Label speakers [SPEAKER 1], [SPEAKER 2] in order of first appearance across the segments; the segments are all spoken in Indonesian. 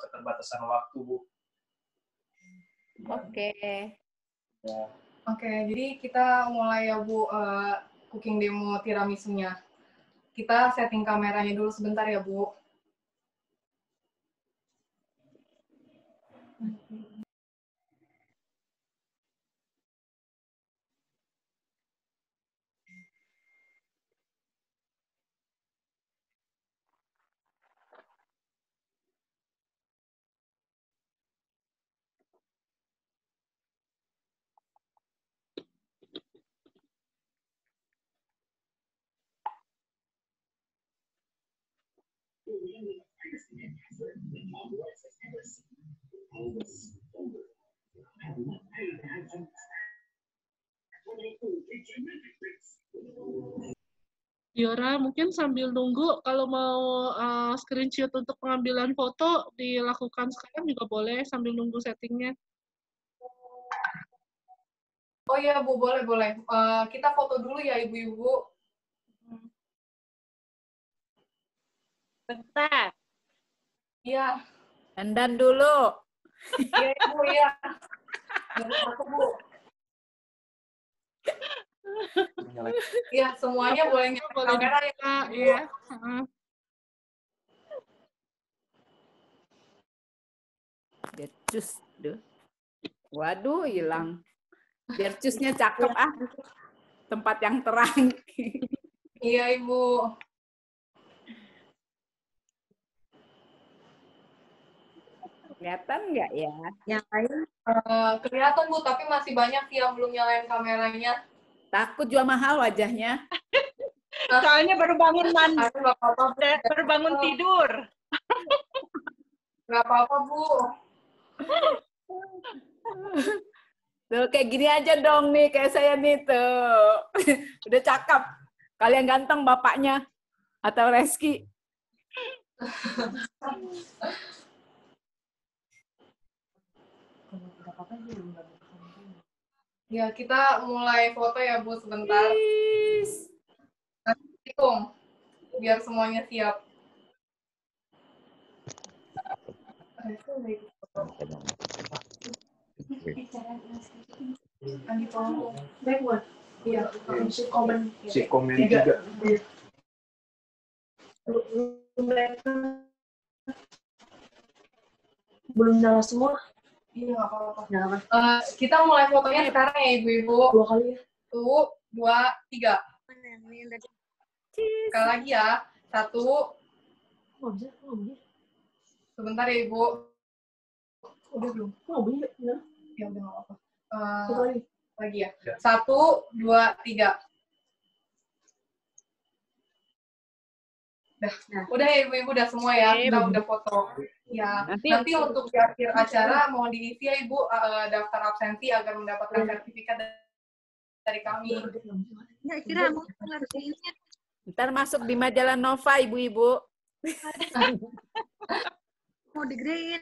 [SPEAKER 1] keterbatasan waktu, Bu.
[SPEAKER 2] Oke.
[SPEAKER 1] Ya.
[SPEAKER 3] Oke, jadi kita mulai ya Bu eh, cooking demo tiramisunya. Kita setting kameranya dulu sebentar ya Bu.
[SPEAKER 4] Diora, mungkin sambil nunggu kalau mau uh, screenshot untuk pengambilan foto dilakukan sekarang juga boleh sambil nunggu settingnya.
[SPEAKER 3] Oh iya Bu, boleh boleh. Eh, kita foto dulu ya Ibu-ibu.
[SPEAKER 2] Bentar.
[SPEAKER 3] Iya,
[SPEAKER 5] Dandan dulu.
[SPEAKER 3] iya Ibu iya. Aku Bu. Iya, semuanya boleh nyalain
[SPEAKER 4] Boleh
[SPEAKER 3] kamera ya.
[SPEAKER 4] dibuka, ya. Heeh.
[SPEAKER 5] Biar cus. Duh. Waduh, hilang. Biar cusnya cakep ah. Tempat yang terang.
[SPEAKER 3] Iya Ibu.
[SPEAKER 5] Kelihatan nggak ya?
[SPEAKER 2] Yang lain
[SPEAKER 3] Eh, kelihatan Bu, tapi masih banyak yang belum nyalain kameranya.
[SPEAKER 5] Takut jual mahal wajahnya.
[SPEAKER 2] soalnya baru bangun mandi, baru bangun tidur.
[SPEAKER 3] Nggak apa-apa Bu.
[SPEAKER 5] Tuh, kayak gini aja dong nih, kayak saya nih tuh. Udah cakep. Kalian ganteng bapaknya. Atau Reski.
[SPEAKER 3] Ya, kita mulai foto ya Bu sebentar.
[SPEAKER 5] Please.
[SPEAKER 3] Hitung, biar semuanya siap. Andi tolong. Iya, si komen.
[SPEAKER 1] Si komen juga.
[SPEAKER 6] belum nyala semua
[SPEAKER 3] Iya, nggak apa-apa. Eh, kita mulai fotonya sekarang ya Ibu-ibu.
[SPEAKER 6] dua kali ya
[SPEAKER 3] Satu, dua, tiga. Sekali lagi ya. Satu,
[SPEAKER 6] nggak bisa nggak
[SPEAKER 3] sebentar ya Ibu. Udah belum?
[SPEAKER 6] Nggak ya
[SPEAKER 3] Ya udah nggak apa-apa. Eh,
[SPEAKER 6] lagi
[SPEAKER 3] lagi ya.
[SPEAKER 1] Ya.
[SPEAKER 3] Satu, dua, tiga. Udah, udah ya ibu-ibu udah semua ya.
[SPEAKER 2] Oke.
[SPEAKER 3] Kita udah foto. Ya.
[SPEAKER 2] Nanti,
[SPEAKER 3] Nanti untuk di akhir acara mohon diisi ya ibu eh, daftar absensi agar mendapatkan sertifikat dari kami.
[SPEAKER 2] Ya, kira mau.
[SPEAKER 5] Ntar masuk di majalah Nova, ibu-ibu.
[SPEAKER 2] Mau digedein.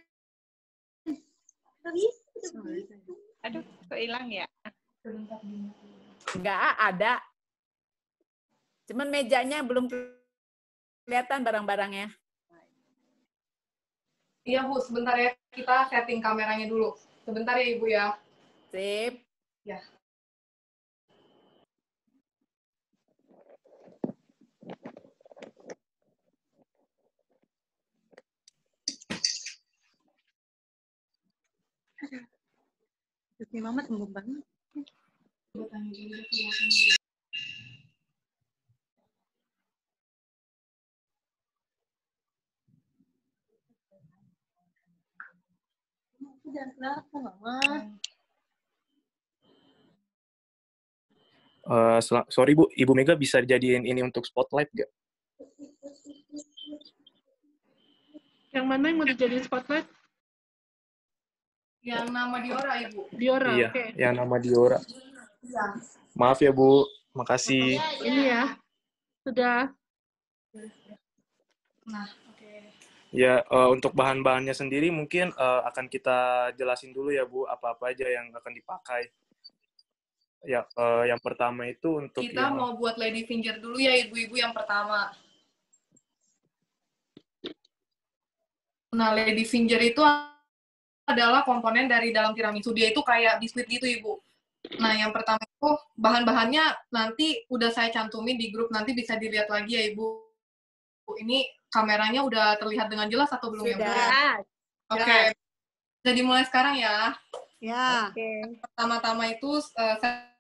[SPEAKER 2] Aduh, kok hilang ya?
[SPEAKER 5] Enggak, ada. Cuman mejanya belum kelihatan barang-barangnya.
[SPEAKER 3] Iya bu, sebentar ya kita setting kameranya dulu. Sebentar ya ibu ya.
[SPEAKER 5] Sip.
[SPEAKER 3] Ya.
[SPEAKER 2] Terus mama sembuh banget.
[SPEAKER 3] Coba tanya dulu deh kelihatan dulu.
[SPEAKER 2] Aku jangan kenapa, mama.
[SPEAKER 1] Eh, sel- sorry Bu, Ibu Mega bisa jadiin ini untuk spotlight gak?
[SPEAKER 4] Yang mana yang mau dijadiin spotlight?
[SPEAKER 3] Yang nama Diora ibu.
[SPEAKER 4] Diora,
[SPEAKER 1] iya,
[SPEAKER 4] oke.
[SPEAKER 1] yang nama Diora.
[SPEAKER 3] Iya.
[SPEAKER 1] Maaf ya Bu, makasih.
[SPEAKER 4] Ini ya. Sudah.
[SPEAKER 3] Nah.
[SPEAKER 1] Ya, eh, untuk bahan-bahannya sendiri mungkin eh, akan kita jelasin dulu ya Bu, apa-apa aja yang akan dipakai. Ya, eh, yang pertama itu untuk
[SPEAKER 3] Kita
[SPEAKER 1] yang-
[SPEAKER 3] mau buat lady finger dulu ya ibu-ibu yang pertama. Nah, lady finger itu adalah komponen dari dalam tiramisu. Dia itu kayak biskuit gitu, Ibu. Nah, yang pertama itu bahan-bahannya nanti udah saya cantumin di grup, nanti bisa dilihat lagi ya, Ibu. Ini kameranya udah terlihat dengan jelas atau belum ya, Bu?
[SPEAKER 2] Sudah.
[SPEAKER 3] Oke. Jadi mulai sekarang ya.
[SPEAKER 2] Ya.
[SPEAKER 3] Pertama-tama itu eh, saya,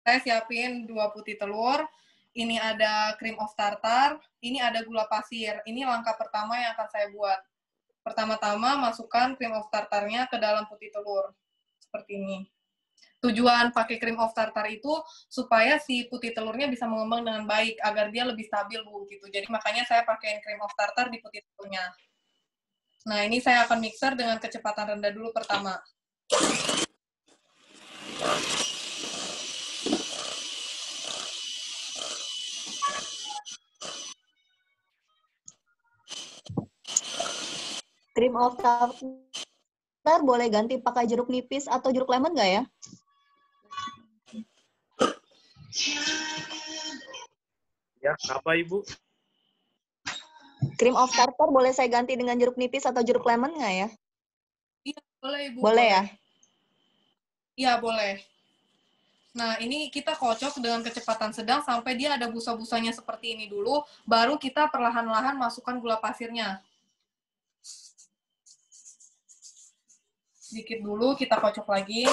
[SPEAKER 3] saya siapin dua putih telur. Ini ada cream of tartar, ini ada gula pasir. Ini langkah pertama yang akan saya buat. Pertama-tama masukkan cream of tartarnya ke dalam putih telur. Seperti ini. Tujuan pakai cream of tartar itu supaya si putih telurnya bisa mengembang dengan baik agar dia lebih stabil Bu gitu. Jadi makanya saya pakai cream of tartar di putih telurnya. Nah, ini saya akan mixer dengan kecepatan rendah dulu pertama.
[SPEAKER 7] Cream of tartar boleh ganti pakai jeruk nipis atau jeruk lemon nggak ya?
[SPEAKER 1] Ya, kenapa Ibu?
[SPEAKER 7] Cream of tartar boleh saya ganti dengan jeruk nipis atau jeruk lemon nggak ya?
[SPEAKER 3] Iya, boleh Ibu.
[SPEAKER 7] Boleh ya?
[SPEAKER 3] Iya, boleh. Nah, ini kita kocok dengan kecepatan sedang sampai dia ada busa-busanya seperti ini dulu, baru kita perlahan-lahan masukkan gula pasirnya. Sedikit dulu, kita kocok lagi.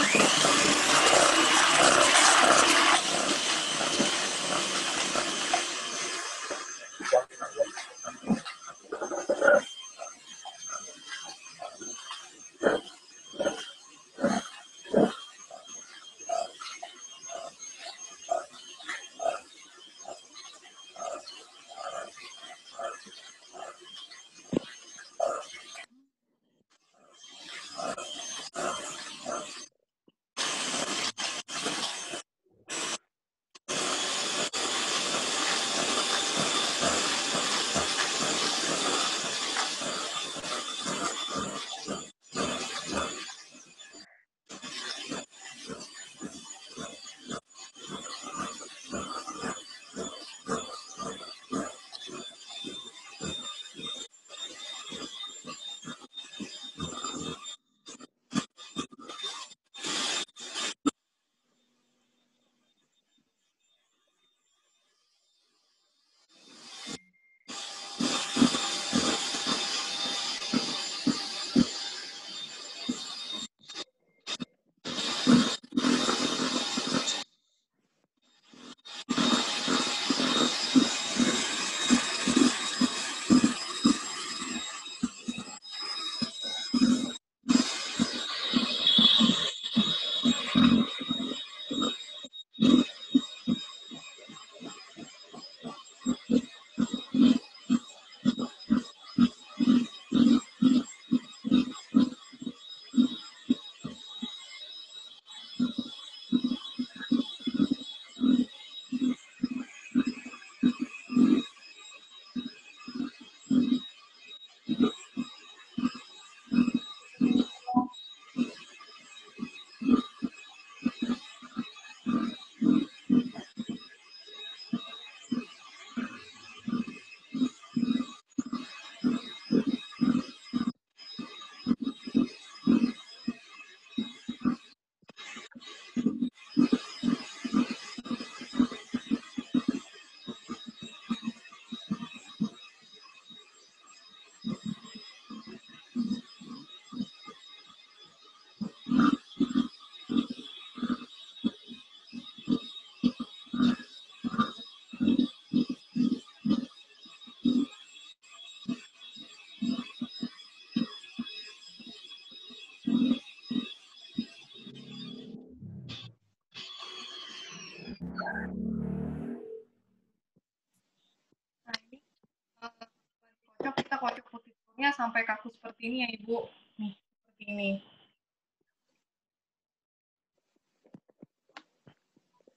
[SPEAKER 3] Kocok putih telurnya sampai kaku seperti ini ya Ibu. Nih, seperti ini.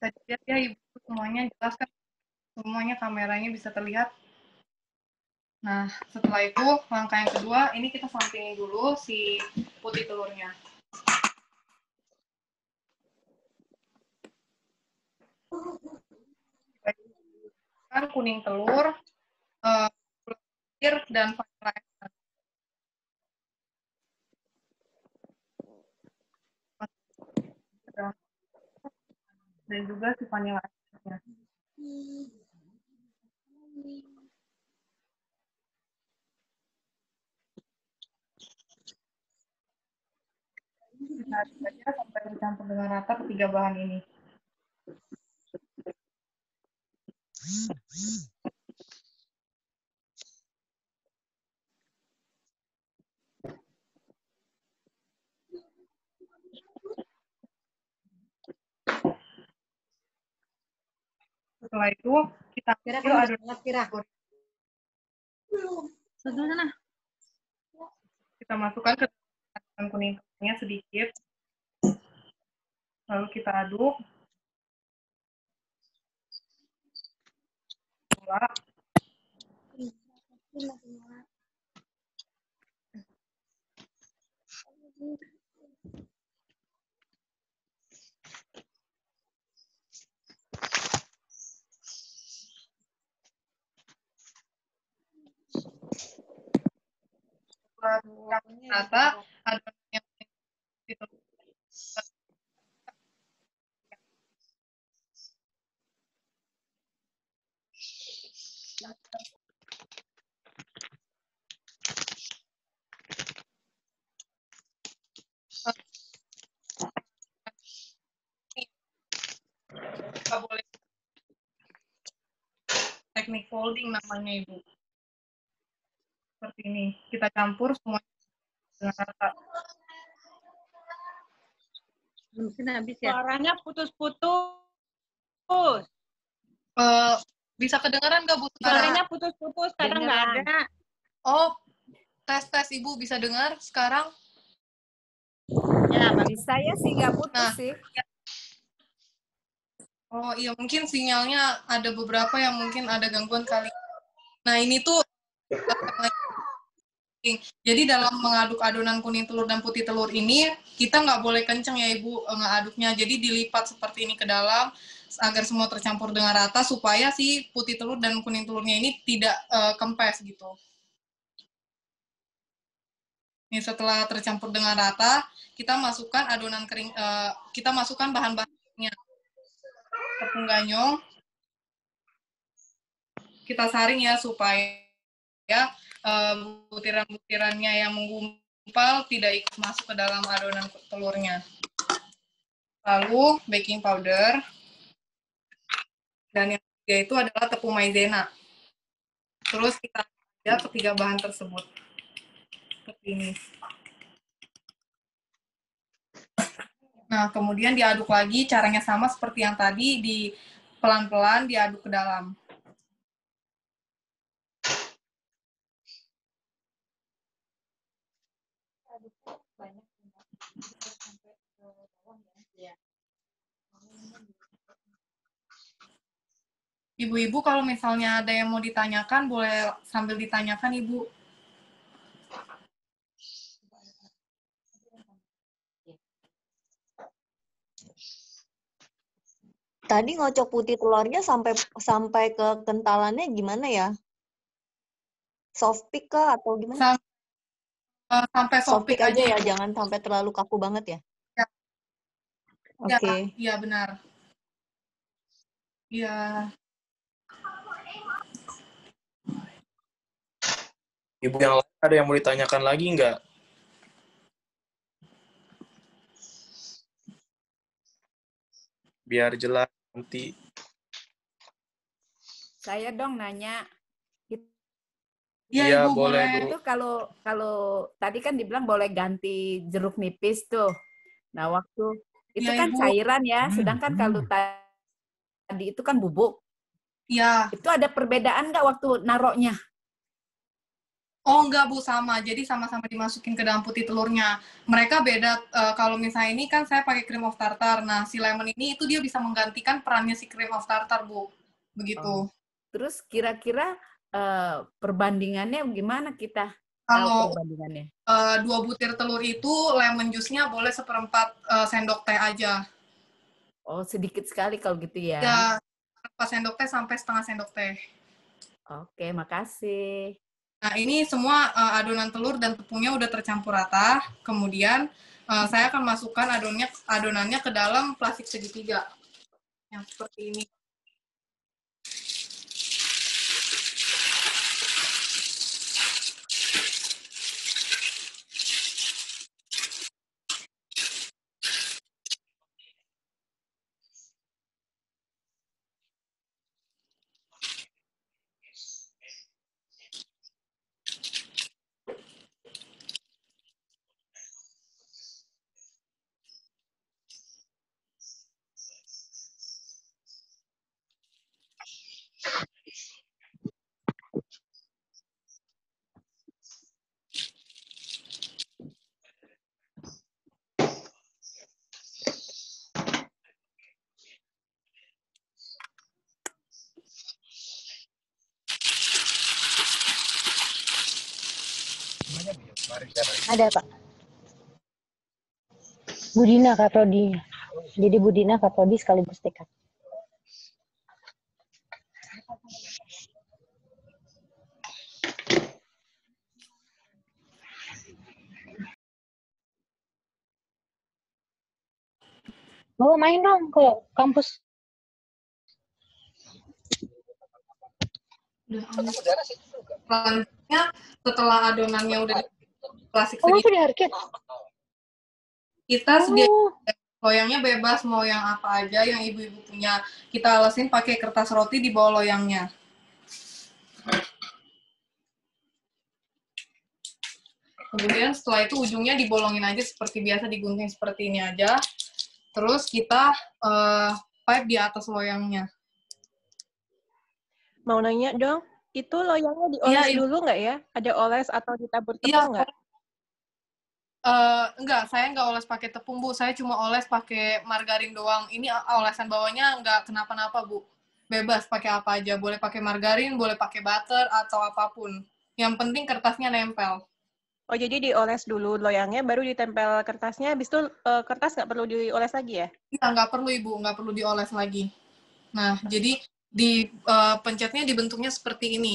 [SPEAKER 3] Dilihat ya Ibu semuanya jelas kan? Semuanya kameranya bisa terlihat. Nah, setelah itu langkah yang kedua, ini kita sampingin dulu si putih telurnya. Kan kuning telur, dan finalizer. Dan juga si finalizernya. Ditarik nah, saja sampai dicampur dengan rata ketiga bahan ini. Setelah itu kita
[SPEAKER 2] Kira
[SPEAKER 3] ambil
[SPEAKER 2] kamu
[SPEAKER 3] adonan
[SPEAKER 2] kira. Sana.
[SPEAKER 3] kita masukkan ke adonan kuning telurnya sedikit. Lalu kita aduk. Pula. Setelah campur rata, adonan yang itu nggak boleh. Teknik folding namanya ibu seperti ini kita campur semuanya dengan rata
[SPEAKER 2] Mungkin habis ya.
[SPEAKER 8] Suaranya putus-putus.
[SPEAKER 3] Eh, bisa kedengaran nggak bu
[SPEAKER 8] Suaranya putus-putus, kadang nggak ada.
[SPEAKER 3] oh tes tes ibu bisa dengar sekarang
[SPEAKER 8] Ya,
[SPEAKER 5] Di saya sih nggak putus
[SPEAKER 3] Nah.
[SPEAKER 5] sih.
[SPEAKER 3] oh iya mungkin sinyalnya ada beberapa yang mungkin ada gangguan kali nah ini tuh jadi dalam mengaduk adonan kuning telur dan putih telur ini kita nggak boleh kenceng ya ibu eh, ngaduknya. Jadi dilipat seperti ini ke dalam agar semua tercampur dengan rata supaya si putih telur dan kuning telurnya ini tidak eh, kempes gitu. Ini setelah tercampur dengan rata kita masukkan adonan kering eh, kita masukkan bahan-bahannya tepung ganyong. Kita saring ya supaya eh, butiran-butirannya yang menggumpal tidak ikut masuk ke dalam adonan telurnya. Lalu baking powder dan yang ketiga itu adalah tepung maizena. Terus kita ada ketiga bahan tersebut seperti ini. Nah, kemudian diaduk lagi, caranya sama seperti yang tadi, di pelan-pelan diaduk ke dalam. Ibu-ibu kalau misalnya ada yang mau ditanyakan, boleh sambil ditanyakan, Ibu.
[SPEAKER 7] Tadi ngocok putih telurnya sampai sampai ke kentalannya gimana ya? Soft pick kah atau gimana?
[SPEAKER 3] Sam- eh, sampai
[SPEAKER 7] Soft
[SPEAKER 3] soft
[SPEAKER 7] pick
[SPEAKER 3] pick
[SPEAKER 7] aja ya, jangan sampai terlalu kaku banget ya.
[SPEAKER 3] Ya. Ya,
[SPEAKER 7] Oke.
[SPEAKER 3] Iya, benar. Iya.
[SPEAKER 1] Ibu yang lain ada yang mau ditanyakan lagi nggak? Biar jelas nanti.
[SPEAKER 5] Saya dong nanya.
[SPEAKER 3] Iya,
[SPEAKER 1] Iya,
[SPEAKER 3] Ibu,
[SPEAKER 1] boleh,
[SPEAKER 3] boleh.
[SPEAKER 1] Bu.
[SPEAKER 5] Itu kalau kalau tadi kan dibilang boleh ganti jeruk nipis tuh. Nah, waktu itu
[SPEAKER 3] Iya,
[SPEAKER 5] kan
[SPEAKER 3] Ibu.
[SPEAKER 5] cairan ya, sedangkan kalau ta- tadi itu kan bubuk.
[SPEAKER 3] Iya.
[SPEAKER 5] Itu ada perbedaan nggak waktu naroknya?
[SPEAKER 3] Oh, enggak, Bu, sama. Jadi sama-sama dimasukin ke dalam putih telurnya. Mereka beda, eh, kalau misalnya ini kan saya pakai cream of tartar. Nah, si lemon ini itu dia bisa menggantikan perannya si cream of tartar, Bu. Begitu.
[SPEAKER 5] Terus kira-kira eh, perbandingannya gimana kita
[SPEAKER 3] Kalau
[SPEAKER 5] perbandingannya?
[SPEAKER 3] eh, dua butir telur itu, lemon juice-nya boleh seperempat eh, sendok teh aja.
[SPEAKER 5] Oh, sedikit sekali kalau gitu ya.
[SPEAKER 3] Ya, seperempat sendok teh sampai setengah sendok teh.
[SPEAKER 5] Oke, makasih.
[SPEAKER 3] Nah, ini semua eh, adonan telur dan tepungnya udah tercampur rata. Kemudian eh, saya akan masukkan adonannya adonannya ke dalam plastik segitiga. yang seperti ini.
[SPEAKER 9] Ada Pak. Budina Kak Prodi. Jadi Budina Kak Prodi sekaligus tekad. Bawa main dong ke kampus.
[SPEAKER 3] Selanjutnya setelah adonannya udah klasik
[SPEAKER 9] Oh,
[SPEAKER 3] sedikit,
[SPEAKER 9] itu di Arkit.
[SPEAKER 3] kita sedia
[SPEAKER 9] Oh,
[SPEAKER 3] loyangnya bebas mau yang apa aja yang ibu-ibu punya. Kita alasin pakai kertas roti di bawah loyangnya. Kemudian setelah itu ujungnya dibolongin aja seperti biasa digunting seperti ini aja. Terus kita eh, pipe di atas loyangnya.
[SPEAKER 10] Mau nanya dong, itu loyangnya dioles
[SPEAKER 3] Iya, Ibu.
[SPEAKER 10] dulu nggak ya? Ada oles atau ditabur
[SPEAKER 3] Iya,
[SPEAKER 10] tepung nggak?
[SPEAKER 3] Eh, enggak, saya enggak oles pakai tepung, Bu. Saya cuma oles pakai margarin doang. Ini olesan bawahnya enggak kenapa-napa, Bu. Bebas pakai apa aja. Boleh pakai margarin, boleh pakai butter, atau apa pun. Yang penting kertasnya nempel.
[SPEAKER 10] Oh jadi dioles dulu loyangnya, baru ditempel kertasnya. Habis itu eh, kertas nggak perlu dioles lagi ya?
[SPEAKER 3] Enggak, enggak perlu, Ibu. Enggak perlu dioles lagi. Nah, jadi di eh, pencetnya dibentuknya seperti ini.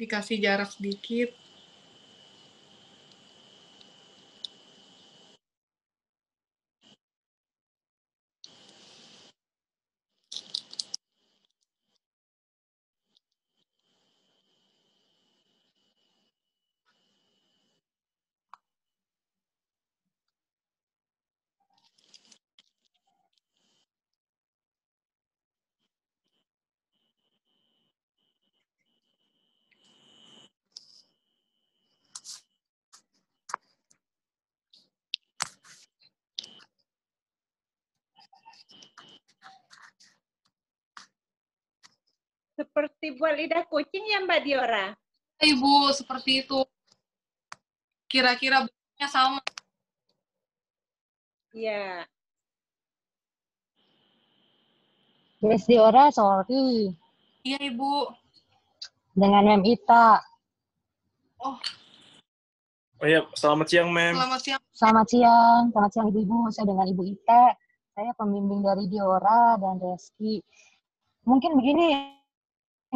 [SPEAKER 3] Dikasih jarak sedikit.
[SPEAKER 8] Seperti buat lidah kucing ya Mbak Diora?
[SPEAKER 3] Ibu, seperti itu. Kira-kira bentuknya sama.
[SPEAKER 8] Iya.
[SPEAKER 9] Yes, Diora, sorry.
[SPEAKER 3] Iya, Ibu.
[SPEAKER 9] Dengan Mem Ita.
[SPEAKER 3] Oh,
[SPEAKER 1] Oh iya, selamat siang, Mem.
[SPEAKER 3] selamat siang.
[SPEAKER 9] Selamat siang, selamat siang Ibu-Ibu. Saya dengan Ibu Ita. Saya pembimbing dari Diora dan Reski. Mungkin begini,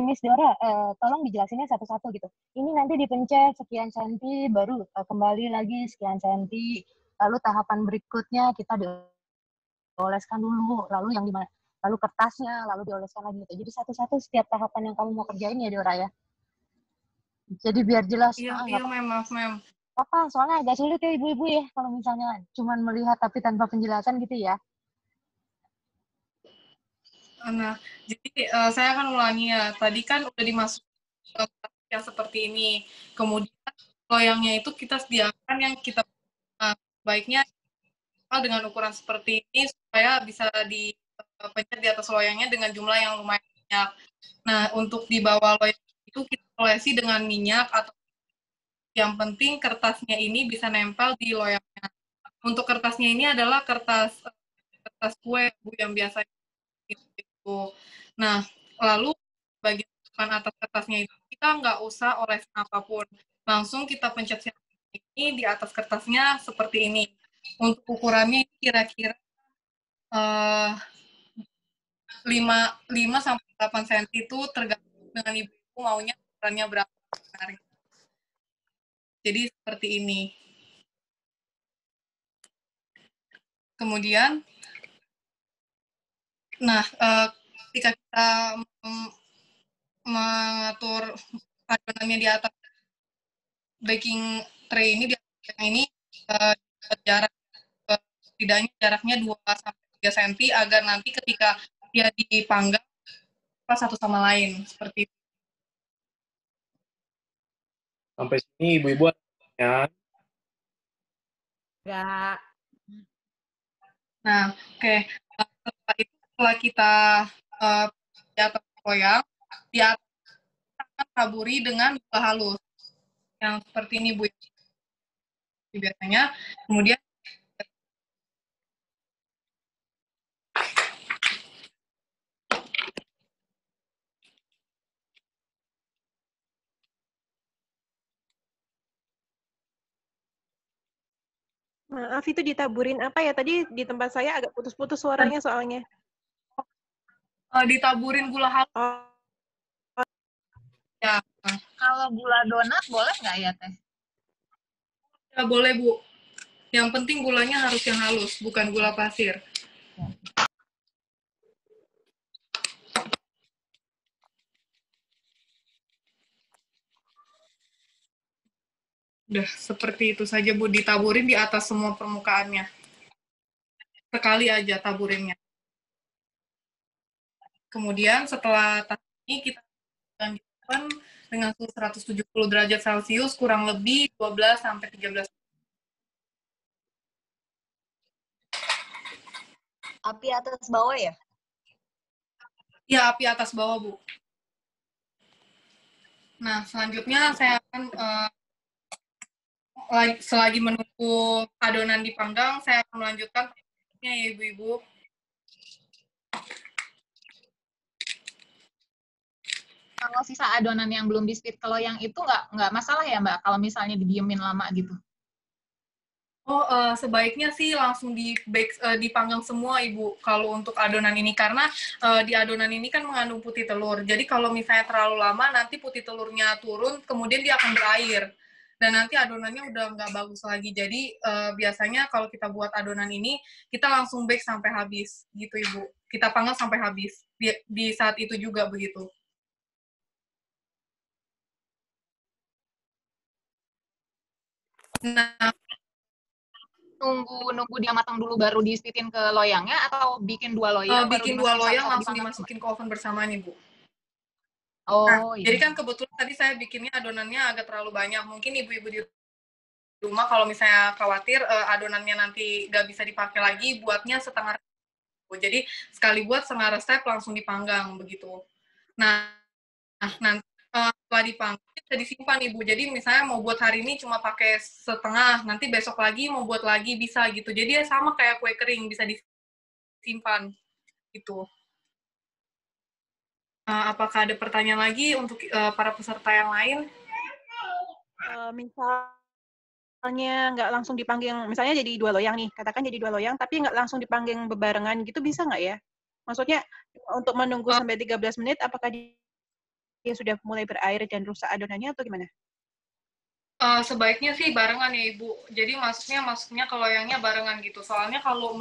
[SPEAKER 9] Miss Diora, eh, tolong dijelasinnya satu-satu gitu. Ini nanti dipencet sekian senti, baru eh, kembali lagi sekian senti. Lalu tahapan berikutnya kita dioleskan dulu, lalu yang di mana? Lalu kertasnya, lalu dioleskan lagi gitu. Jadi satu-satu setiap tahapan yang kamu mau kerjain ya Diora ya. Jadi biar jelas.
[SPEAKER 3] Iya,
[SPEAKER 9] ah,
[SPEAKER 3] iya, Mem, maaf, Mem.
[SPEAKER 9] apa soalnya agak sulit ya ibu-ibu ya kalau misalnya cuman melihat tapi tanpa penjelasan gitu ya
[SPEAKER 3] Nah, jadi eh, saya akan ulangi ya. Tadi kan udah dimasuk ke kertas yang seperti ini. Kemudian loyangnya itu kita sediakan yang kita nah, baiknya dengan ukuran seperti ini supaya bisa dipencet di atas loyangnya dengan jumlah yang lumayan banyak. Nah, untuk di bawah loyang itu kita olesi dengan minyak atau yang penting kertasnya ini bisa nempel di loyangnya. Untuk kertasnya ini adalah kertas kertas kue Bu yang biasa. Nah, lalu bagian atas kertasnya itu kita nggak usah olesan apa pun. Langsung kita pencet ini di atas kertasnya seperti ini. Untuk ukurannya kira-kira eh, 5, 5 sampai 8 cm itu tergantung dengan ibu maunya ukurannya berapa. Jadi seperti ini. Kemudian, nah, eh, ketika kita mengatur adonannya di atas baking tray ini, di atas yang ini, eh, jarak eh, setidaknya jaraknya 2 sampai 3 cm agar nanti ketika dia dipanggang pas satu sama lain seperti itu.
[SPEAKER 1] Sampai sini ibu-ibu ada pertanyaan?
[SPEAKER 5] Enggak.
[SPEAKER 3] Nah, oke. Eh, Setelah itu, setelah kita eh, di atas loyang, di atas taburi dengan gula halus. Yang seperti ini, Bu. Biasanya. Kemudian,
[SPEAKER 10] Maaf itu ditaburin apa ya? Tadi di tempat saya agak putus-putus suaranya soalnya.
[SPEAKER 3] Eh, ditaburin gula halus.
[SPEAKER 10] Oh,
[SPEAKER 3] Ya,
[SPEAKER 2] Kalau gula donat boleh nggak ya teh?
[SPEAKER 3] ya boleh, Bu. Yang penting gulanya harus yang halus, bukan gula pasir. Udah seperti itu saja, Bu. Ditaburin di atas semua permukaannya. Sekali aja taburinnya. Kemudian setelah tas ini kita lanjutkan dengan suhu 170 derajat Celcius kurang lebih 12 sampai 13
[SPEAKER 7] Api atas bawah ya?
[SPEAKER 3] Ya, api atas bawah, Bu. Nah, selanjutnya saya akan lagi- selagi menunggu adonan dipanggang, saya akan melanjutkan ya, Ibu-ibu.
[SPEAKER 2] Kalau sisa adonan yang belum biskuit ke loyang itu nggak nggak masalah ya Mbak kalau misalnya didiemin lama gitu.
[SPEAKER 3] Oh, eh, sebaiknya sih langsung di bake, eh, dipanggang semua, Ibu, kalau untuk adonan ini. Karena eh, di adonan ini kan mengandung putih telur. Jadi kalau misalnya terlalu lama, nanti putih telurnya turun, kemudian dia akan berair. Dan nanti adonannya udah nggak bagus lagi. Jadi eh, biasanya kalau kita buat adonan ini, kita langsung bake sampai habis, gitu, Ibu. Kita panggang sampai habis. Di, di saat itu juga begitu. Nah,
[SPEAKER 2] Nunggu nunggu dia matang dulu baru disitin ke loyangnya atau bikin dua loyang baru
[SPEAKER 3] bikin dua loyang langsung dimasukin ke oven bersamaan, Ibu.
[SPEAKER 2] Oh,
[SPEAKER 3] Nah,
[SPEAKER 2] iya.
[SPEAKER 3] jadi kan kebetulan tadi saya bikinnya adonannya agak terlalu banyak. Mungkin ibu-ibu di rumah kalau misalnya khawatir eh, adonannya nanti nggak bisa dipakai lagi, buatnya setengah resep. Jadi sekali buat setengah resep langsung dipanggang begitu. Nah, nah nanti eh, setelah dipanggang bisa disimpan ibu. Jadi misalnya mau buat hari ini cuma pakai setengah, nanti besok lagi mau buat lagi bisa gitu. Jadi ya sama kayak kue kering bisa disimpan gitu. Eh, apakah ada pertanyaan lagi untuk eh, para peserta yang lain?
[SPEAKER 10] eh, misalnya nggak langsung dipanggang, misalnya jadi dua loyang nih, katakan jadi dua loyang, tapi nggak langsung dipanggang bebarengan gitu bisa nggak ya? Maksudnya untuk menunggu sampai 13 menit, apakah dia sudah mulai berair dan rusak adonannya atau gimana?
[SPEAKER 3] Eh, sebaiknya sih barengan ya ibu. Jadi maksudnya maksudnya kalau loyangnya barengan gitu. Soalnya kalau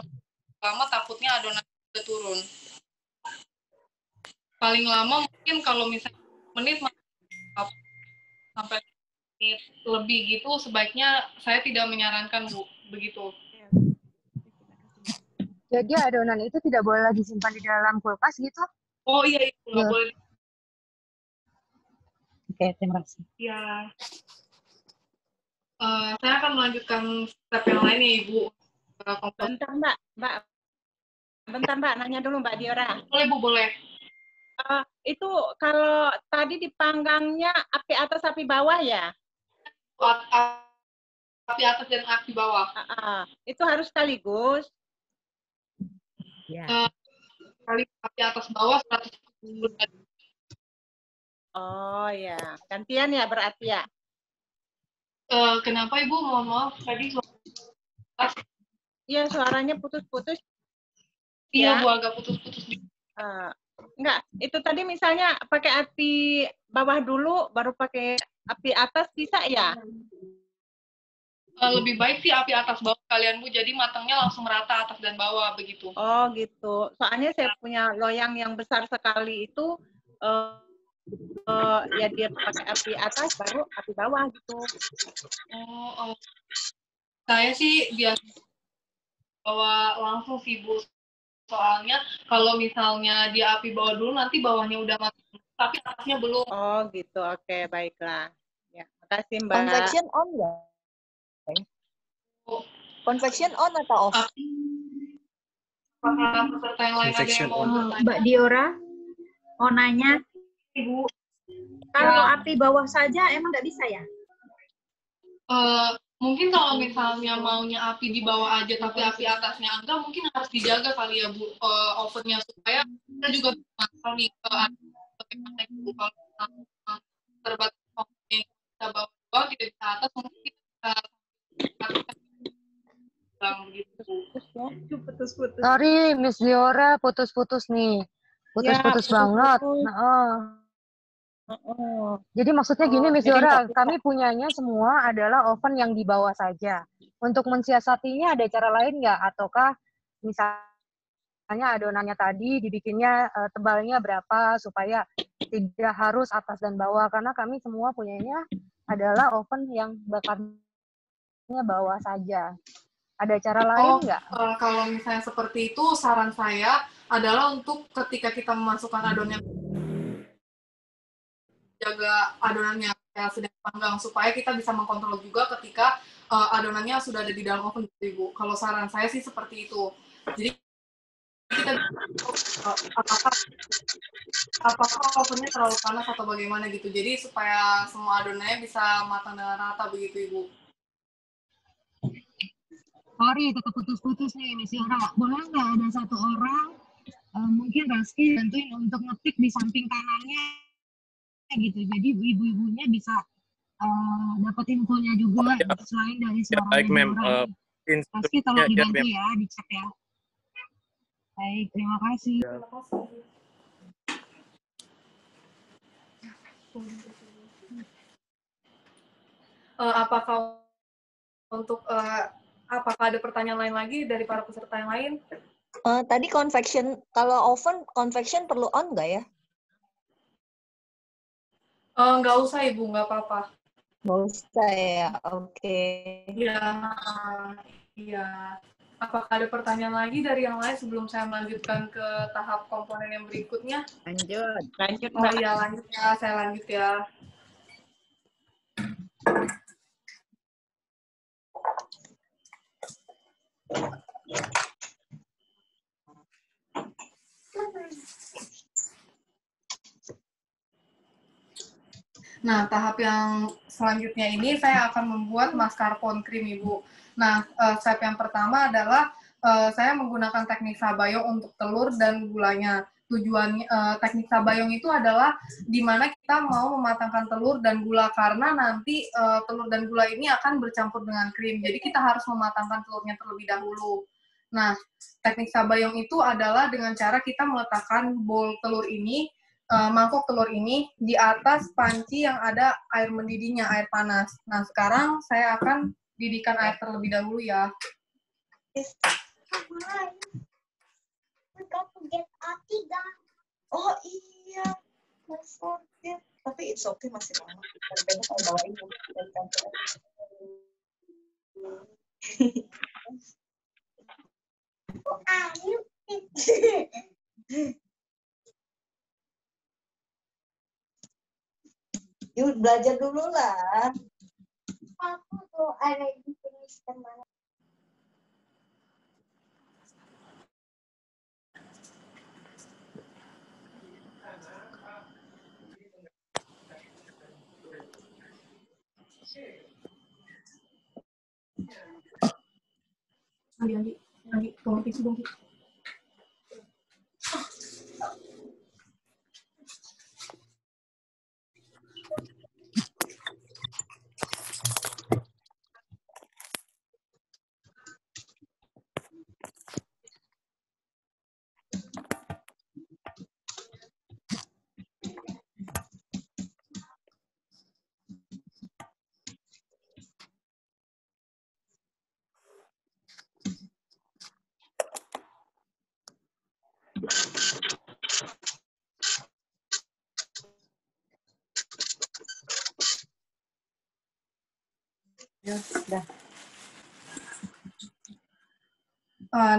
[SPEAKER 3] lama takutnya adonan udah turun. Paling lama mungkin kalau misalnya menit sampai menit lebih gitu sebaiknya saya tidak menyarankan bu begitu.
[SPEAKER 9] Jadi adonan itu tidak boleh lagi simpan di dalam kulkas gitu?
[SPEAKER 3] Oh iya nggak
[SPEAKER 9] Iya.
[SPEAKER 3] boleh.
[SPEAKER 9] Oke, terima kasih.
[SPEAKER 3] Ya. Eh, saya akan melanjutkan step yang lain ya ibu. Eh,
[SPEAKER 8] Bentar Mbak, Mbak. Bentar Mbak, nanya dulu Mbak Diora.
[SPEAKER 3] Boleh bu boleh.
[SPEAKER 8] Eh, itu kalau tadi dipanggangnya api atas api bawah ya?
[SPEAKER 3] A- Api atas dan api bawah.
[SPEAKER 8] Ah, ah. itu harus sekaligus.
[SPEAKER 5] Ya.
[SPEAKER 3] Eh, kali api atas bawah 170 derajat.
[SPEAKER 8] Oh ya, gantian ya berarti ya.
[SPEAKER 3] Eh, kenapa ibu mohon maaf tadi suara-
[SPEAKER 8] Iya suaranya putus-putus.
[SPEAKER 3] iya
[SPEAKER 8] Ya.
[SPEAKER 3] bu agak putus-putus
[SPEAKER 8] Eh, enggak, itu tadi misalnya pakai api bawah dulu, baru pakai api atas bisa ya?
[SPEAKER 3] Eh, lebih baik sih api atas bawah kalian Bu, jadi matangnya langsung rata atas dan bawah begitu.
[SPEAKER 8] Oh gitu. Soalnya saya punya loyang yang besar sekali itu eh eh, ya dia pakai api atas baru api bawah gitu.
[SPEAKER 3] Oh, oh. saya sih biasa bawa langsung sih Bu. Soalnya kalau misalnya dia api bawah dulu, nanti bawahnya udah mati, tapi atasnya belum.
[SPEAKER 8] Oh gitu. Oke, baiklah. Ya, makasih Mbak.
[SPEAKER 7] Convection on nggak? Convection on atau off?
[SPEAKER 3] Apakah peserta yang lain ada yang mau
[SPEAKER 1] on.
[SPEAKER 11] Mbak Diora, mau nanya,
[SPEAKER 3] Ibu,
[SPEAKER 11] kalau
[SPEAKER 3] Ya.
[SPEAKER 11] api bawah saja emang nggak bisa ya?
[SPEAKER 3] Eh, mungkin kalau misalnya maunya api di bawah aja tapi api atasnya enggak mungkin harus dijaga kali ya bu eh, ovennya supaya kita juga masak nih ke bagaimana itu kalau terbatas ovennya kita bawa bawah tidak bisa atas mungkin kita begitu
[SPEAKER 8] Putus-putus.
[SPEAKER 9] Sorry, Miss Diora, putus-putus nih. Putus-putus
[SPEAKER 8] Ya,
[SPEAKER 9] banget.
[SPEAKER 8] putus-putus.
[SPEAKER 9] Heeh.
[SPEAKER 8] Oh,
[SPEAKER 9] Jadi maksudnya gini, Miss
[SPEAKER 8] jadi
[SPEAKER 9] Diora,
[SPEAKER 8] nggak bisa.
[SPEAKER 9] kami punyanya semua adalah oven yang di bawah saja. Untuk mensiasatinya ada cara lain nggak? Ataukah misalnya adonannya tadi dibikinnya eh, tebalnya berapa supaya tidak harus atas dan bawah? Karena kami semua punyanya adalah oven yang bakarnya bawah saja. Ada cara lain
[SPEAKER 3] Oh,
[SPEAKER 9] nggak?
[SPEAKER 3] eh, kalau misalnya seperti itu, saran saya adalah untuk ketika kita memasukkan adonannya, jaga adonannya yang sedang panggang supaya kita bisa mengkontrol juga ketika eh, adonannya sudah ada di dalam oven, gitu, Ibu. Kalau saran saya sih seperti itu. Jadi kita eh, apakah apakah ovennya terlalu panas atau bagaimana gitu. Jadi supaya semua adonannya bisa matang dengan rata begitu, Ibu.
[SPEAKER 9] Sorry, tetap putus-putus nih, Miss. Boleh nggak ada satu orang, eh, mungkin Rizky bantuin untuk ngetik di samping kanannya, gitu. Jadi ibu-ibunya bisa eh, dapat infonya juga,
[SPEAKER 1] Ya.
[SPEAKER 9] gitu, selain dari
[SPEAKER 1] Ya,
[SPEAKER 9] suara
[SPEAKER 1] baik, Mem.
[SPEAKER 9] Yora.
[SPEAKER 1] Eh,
[SPEAKER 9] Rizky
[SPEAKER 1] instruksinya
[SPEAKER 9] tolong
[SPEAKER 1] ya,
[SPEAKER 9] dibantu
[SPEAKER 1] Mem.
[SPEAKER 9] ya, dicek ya. Baik, terima kasih.
[SPEAKER 1] Ya.
[SPEAKER 3] Eh, apakah untuk eh, apakah ada pertanyaan lain lagi dari para peserta yang lain?
[SPEAKER 7] Eh, tadi convection, kalau oven convection perlu on nggak ya?
[SPEAKER 3] Eh, nggak usah ibu, nggak apa-apa.
[SPEAKER 7] Nggak usah ya, oke.
[SPEAKER 3] Iya, iya. Apakah ada pertanyaan lagi dari yang lain sebelum saya melanjutkan ke tahap komponen yang berikutnya?
[SPEAKER 8] Lanjut, lanjut
[SPEAKER 3] Oh iya, lanjut ya, saya lanjut ya. Nah, tahap yang selanjutnya ini saya akan membuat mascarpone cream, Ibu. Nah, eh, step yang pertama adalah eh, saya menggunakan teknik sabayong untuk telur dan gulanya. Tujuannya eh, teknik sabayong itu adalah di mana kita mau mematangkan telur dan gula karena nanti telur dan gula ini akan bercampur dengan krim. Jadi kita harus mematangkan telurnya terlebih dahulu. Nah, teknik sabayong itu adalah dengan cara kita meletakkan bowl telur ini eh, mangkok telur ini di atas panci yang ada air mendidihnya, air panas. Nah, sekarang saya akan didihkan air terlebih dahulu ya.
[SPEAKER 7] Oh iya. Tapi it's okay masih lama. Saya bawain dari kantor. Yuk belajar dulu lah. Aku tuh ada di teman.
[SPEAKER 3] Andi, Andi, Andi, tolong dong. Ki.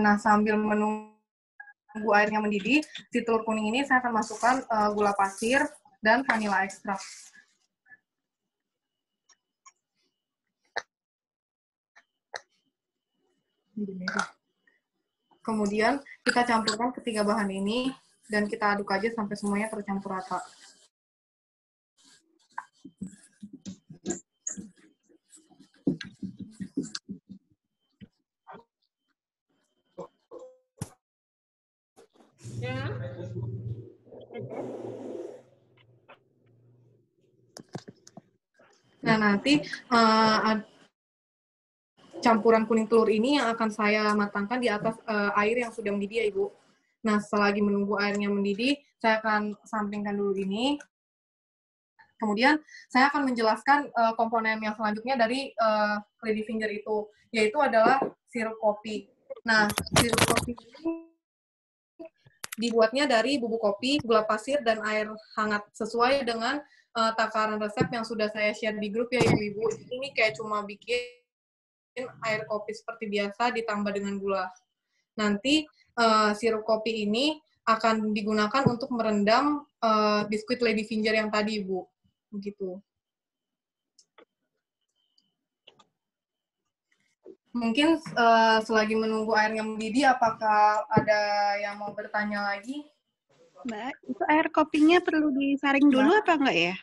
[SPEAKER 3] Nah, sambil menunggu airnya mendidih, si telur kuning ini saya akan masukkan eh, gula pasir dan vanilla ekstrak. Kemudian kita campurkan ketiga bahan ini dan kita aduk aja sampai semuanya tercampur rata. Nah, nanti ad- campuran kuning telur ini yang akan saya matangkan di atas eh, air yang sudah mendidih ya, Ibu. Nah, selagi menunggu airnya mendidih, saya akan sampingkan dulu ini. Kemudian, saya akan menjelaskan eh, komponen yang selanjutnya dari eh, lady finger itu, yaitu adalah sirup kopi. Nah, sirup kopi ini dibuatnya dari bubuk kopi, gula pasir, dan air hangat sesuai dengan eh, takaran resep yang sudah saya share di grup ya ibu-ibu. Ini kayak cuma bikin air kopi seperti biasa ditambah dengan gula. Nanti eh, sirup kopi ini akan digunakan untuk merendam eh, biskuit lady finger yang tadi ibu. Begitu. Mungkin eh, selagi menunggu airnya mendidih, apakah ada yang mau bertanya lagi?
[SPEAKER 10] Mbak, itu air kopinya perlu disaring dulu
[SPEAKER 3] Nah.
[SPEAKER 10] apa enggak ya?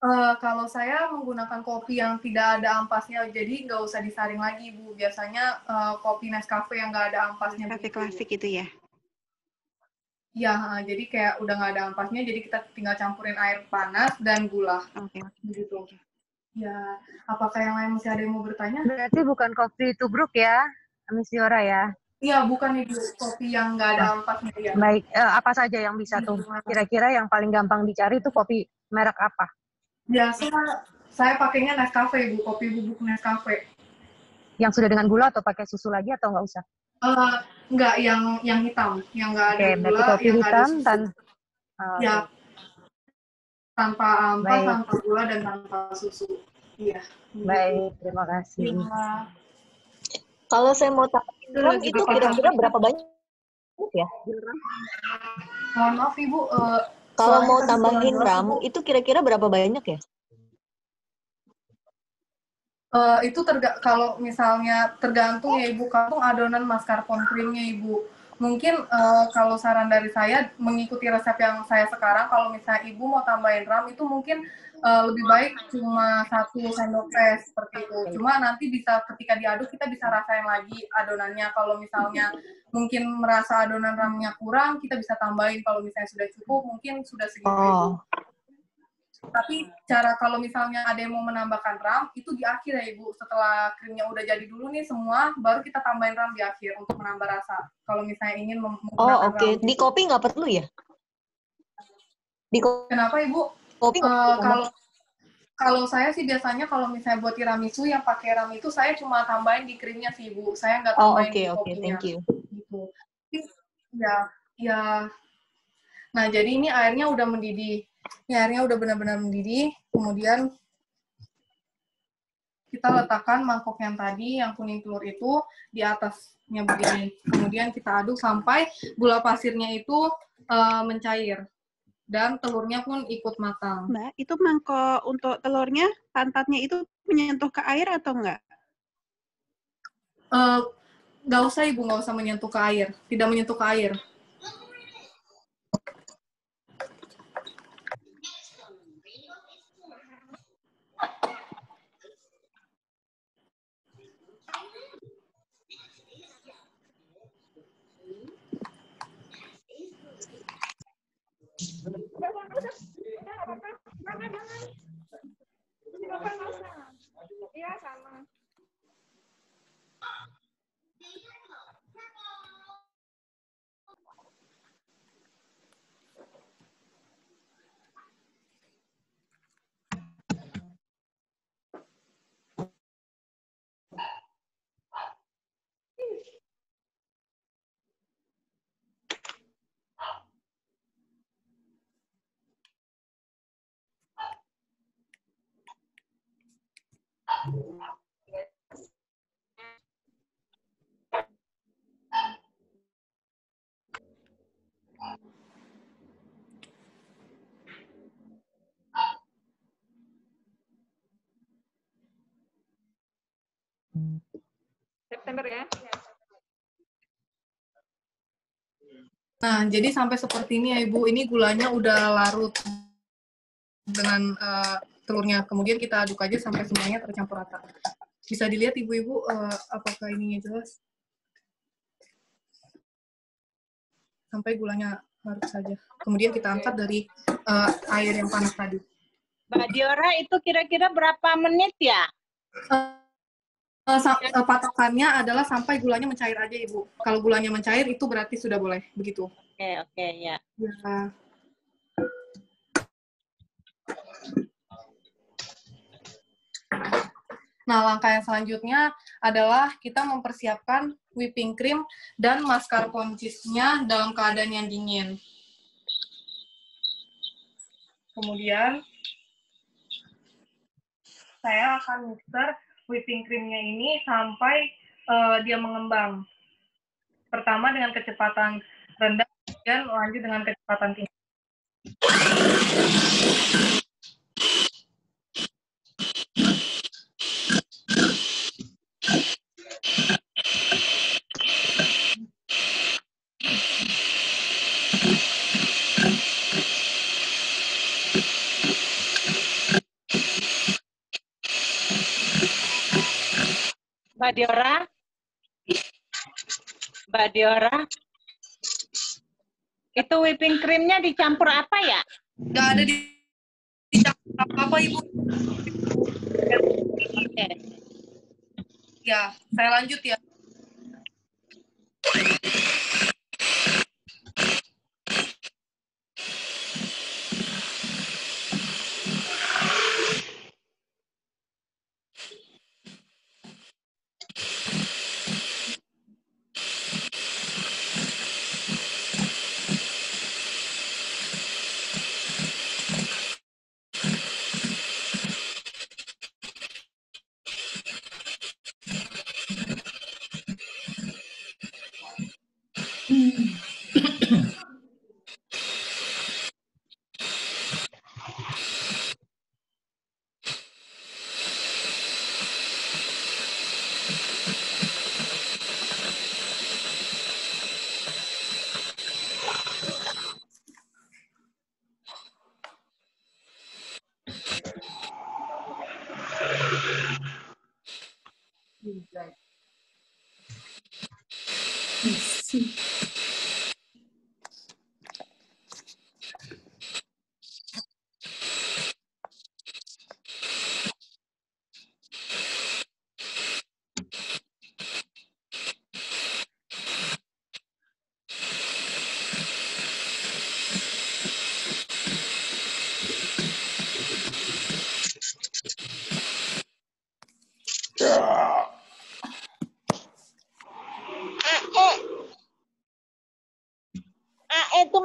[SPEAKER 3] Eh, kalau saya menggunakan kopi yang tidak ada ampasnya, jadi nggak usah disaring lagi, Bu. Biasanya eh, kopi Nescafe yang nggak ada ampasnya. Bu.
[SPEAKER 10] klasik itu ya?
[SPEAKER 3] Ya, jadi kayak udah nggak ada ampasnya, jadi kita tinggal campurin air panas dan gula.
[SPEAKER 10] Oke.
[SPEAKER 3] Begitu. Ya, apakah yang lain masih ada yang mau bertanya?
[SPEAKER 9] Berarti bukan kopi tubruk ya, Miss Yora ya?
[SPEAKER 3] Iya, bukan Ibu. Kopi yang nggak ada ampasnya, ya.
[SPEAKER 9] Baik, eh, apa saja yang bisa tuh? Kira-kira yang paling gampang dicari tuh kopi merek apa?
[SPEAKER 3] Biasa saya pakainya Nescafe, Bu. Kopi bubuk Nescafe.
[SPEAKER 9] Yang sudah dengan gula atau pakai susu lagi atau nggak usah?
[SPEAKER 3] Eh, nggak yang yang hitam, yang nggak ada
[SPEAKER 9] Oke,
[SPEAKER 3] gula,
[SPEAKER 9] kopi
[SPEAKER 3] yang nggak ada
[SPEAKER 9] hitam
[SPEAKER 3] susu.
[SPEAKER 9] tan oh,
[SPEAKER 3] Ya, tanpa ampas,
[SPEAKER 9] Baik.
[SPEAKER 3] tanpa gula, dan tanpa susu. Iya.
[SPEAKER 9] baik, terima kasih.
[SPEAKER 3] Iya.
[SPEAKER 7] Kalau saya mau tambahin ram,
[SPEAKER 3] lagi
[SPEAKER 7] itu
[SPEAKER 3] pakai
[SPEAKER 7] kira-kira
[SPEAKER 3] apa?
[SPEAKER 7] berapa banyak ya?
[SPEAKER 3] Mohon maaf Ibu, eh,
[SPEAKER 7] Kalau mau tambahin ram,
[SPEAKER 3] Ibu.
[SPEAKER 7] itu kira-kira berapa banyak ya?
[SPEAKER 3] Eh, itu terga kalau misalnya tergantung ya Ibu, kantung adonan mascarpone creamnya Ibu. Mungkin eh, kalau saran dari saya mengikuti resep yang saya sekarang, kalau misalnya Ibu mau tambahin ram itu mungkin eh, lebih baik cuma satu sendok teh seperti itu. Cuma nanti bisa ketika diaduk kita bisa rasain lagi adonannya. Kalau misalnya mungkin merasa adonan ramnya kurang, kita bisa tambahin. Kalau misalnya sudah cukup, mungkin sudah segitu.
[SPEAKER 7] Oh,
[SPEAKER 3] Tapi cara kalau misalnya ada yang mau menambahkan RAM, itu di akhir ya Ibu. Setelah krimnya udah jadi dulu nih semua, baru kita tambahin RAM di akhir untuk menambah rasa. Kalau misalnya ingin mem-
[SPEAKER 7] oh
[SPEAKER 3] menggunakan
[SPEAKER 7] oke.
[SPEAKER 3] RAM.
[SPEAKER 7] Di kopi nggak perlu ya? Di ko-
[SPEAKER 3] Kenapa Ibu?
[SPEAKER 7] Kopi nggak
[SPEAKER 3] Eh, kalau kalau saya sih biasanya kalau misalnya buat tiramisu yang pakai RAM itu saya cuma tambahin di krimnya sih Ibu. Saya nggak
[SPEAKER 7] Oh
[SPEAKER 3] tambahin
[SPEAKER 7] oke
[SPEAKER 3] di
[SPEAKER 7] oke,
[SPEAKER 3] kopinya.
[SPEAKER 7] thank you.
[SPEAKER 3] Gitu. Ya, ya. Nah, jadi ini airnya udah mendidih. Ini airnya udah benar-benar mendidih. Kemudian kita letakkan mangkok yang tadi, yang kuning telur itu, di atasnya begini. Kemudian kita aduk sampai gula pasirnya itu eh, mencair. Dan telurnya pun ikut matang.
[SPEAKER 10] Mbak, itu mangkok untuk telurnya, pantatnya itu menyentuh ke air atau enggak?
[SPEAKER 3] Eh, nggak usah Ibu, nggak usah menyentuh ke air. Tidak menyentuh ke air.
[SPEAKER 10] Iya, sama.
[SPEAKER 5] September ya.
[SPEAKER 3] Nah, jadi sampai seperti ini ya Ibu, ini gulanya udah larut dengan eh, telurnya. Kemudian kita aduk aja sampai semuanya tercampur rata. Bisa dilihat Ibu-Ibu eh, apakah ininya jelas? Sampai gulanya larut saja. Kemudian kita angkat dari eh, air yang panas tadi.
[SPEAKER 8] Mbak Diora itu kira-kira berapa menit ya?
[SPEAKER 3] Eh, patokannya adalah sampai gulanya mencair aja Ibu. Kalau gulanya mencair itu berarti sudah boleh, begitu.
[SPEAKER 8] Oke, oke, ya.
[SPEAKER 3] Ya. Nah, langkah yang selanjutnya adalah kita mempersiapkan whipping cream dan mascarpone cheese-nya dalam keadaan yang dingin. Kemudian, saya akan mixer whipping cream-nya ini sampai eh, dia mengembang. Pertama dengan kecepatan rendah, kemudian lanjut dengan kecepatan tinggi.
[SPEAKER 8] Mbak Diora? Mbak Diora? Itu whipping creamnya dicampur apa ya?
[SPEAKER 3] Nggak ada di dicampur apa-apa, Ibu.
[SPEAKER 8] Oke.
[SPEAKER 3] Ya, saya lanjut ya.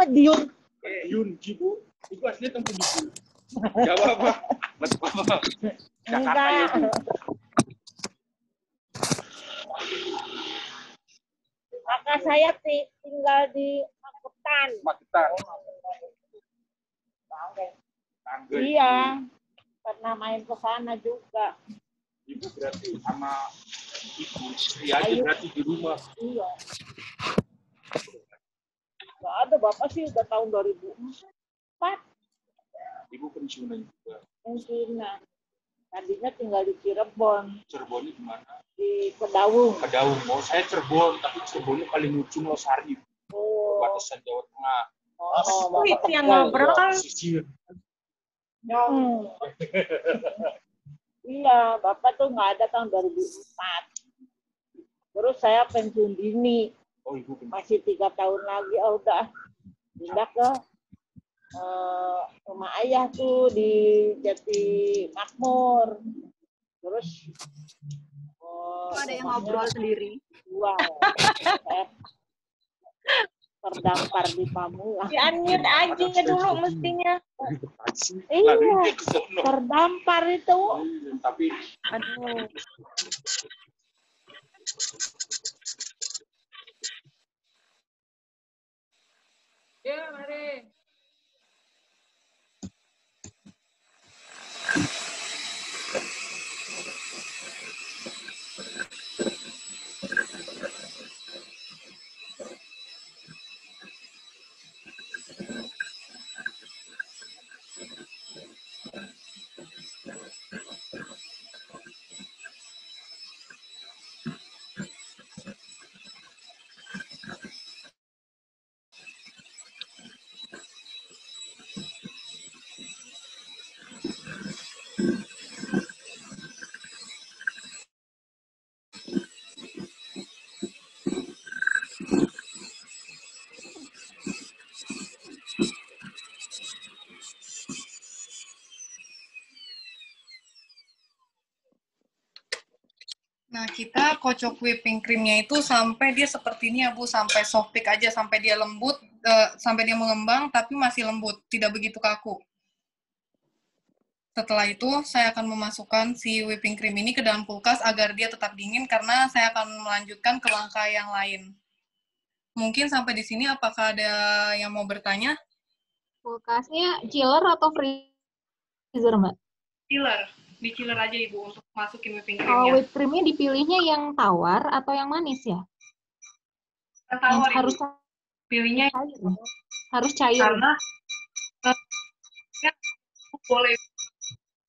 [SPEAKER 8] Ah, itu medium.
[SPEAKER 12] Yun, itu aslinya tempat Jibu. Gak apa-apa. Gak apa-apa. Jakarta ya.
[SPEAKER 8] Enggak. Kakak saya ti- tinggal di Magetan.
[SPEAKER 12] Magetan. Tangga.
[SPEAKER 8] Iya. Pernah main ke sana juga.
[SPEAKER 12] Ibu berarti sama ibu istri aja berarti di rumah.
[SPEAKER 8] Iya. Gak ada, Bapak sih udah tahun 2004
[SPEAKER 12] Ibu pensiunan juga.
[SPEAKER 8] pensiunan. Tadinya tinggal di Cirebon,
[SPEAKER 12] Cirebonnya di mana?
[SPEAKER 8] di Kedaung.
[SPEAKER 12] Kedaung. Oh, saya Cirebon, tapi Cirebonnya paling ujung Losari.
[SPEAKER 8] Oh,
[SPEAKER 12] Batasan Jawa Tengah.
[SPEAKER 8] oh itu yang ngobrol.
[SPEAKER 12] Sisir.
[SPEAKER 8] Hmm. Iya, Bapak tuh nggak ada tahun 2004. Terus saya pensiun dini,
[SPEAKER 12] Oh, ibu pensiun.
[SPEAKER 8] masih tiga tahun lagi, oh udah pindah ke eh, rumah ayah tuh di Jati Makmur. Terus oh,
[SPEAKER 5] ada yang ngobrol sendiri.
[SPEAKER 8] Wow. saya terdampar di Pamulang.
[SPEAKER 10] Di unmute aja dulu mestinya.
[SPEAKER 8] Iya, terdampar itu.
[SPEAKER 12] Tapi
[SPEAKER 8] Aduh.
[SPEAKER 5] Ya, mari.
[SPEAKER 3] Kita kocok whipping creamnya itu sampai dia seperti ini ya, Bu. Sampai soft peak aja, sampai dia lembut, eh, sampai dia mengembang, tapi masih lembut. Tidak begitu kaku. Setelah itu, saya akan memasukkan si whipping cream ini ke dalam kulkas agar dia tetap dingin, karena saya akan melanjutkan ke langkah yang lain. Mungkin sampai di sini, apakah ada yang mau bertanya?
[SPEAKER 2] Kulkasnya chiller atau freezer, Mbak?
[SPEAKER 3] Chiller. Di chiller aja, Ibu, untuk masukin whipping
[SPEAKER 2] Kalau
[SPEAKER 3] creamnya.
[SPEAKER 2] whipped creamnya dipilihnya yang tawar atau yang manis ya?
[SPEAKER 3] Kita tawar,
[SPEAKER 2] Yang harus.
[SPEAKER 3] Pilihnya
[SPEAKER 2] cair. ya? Harus cair.
[SPEAKER 3] karena eh, ya, boleh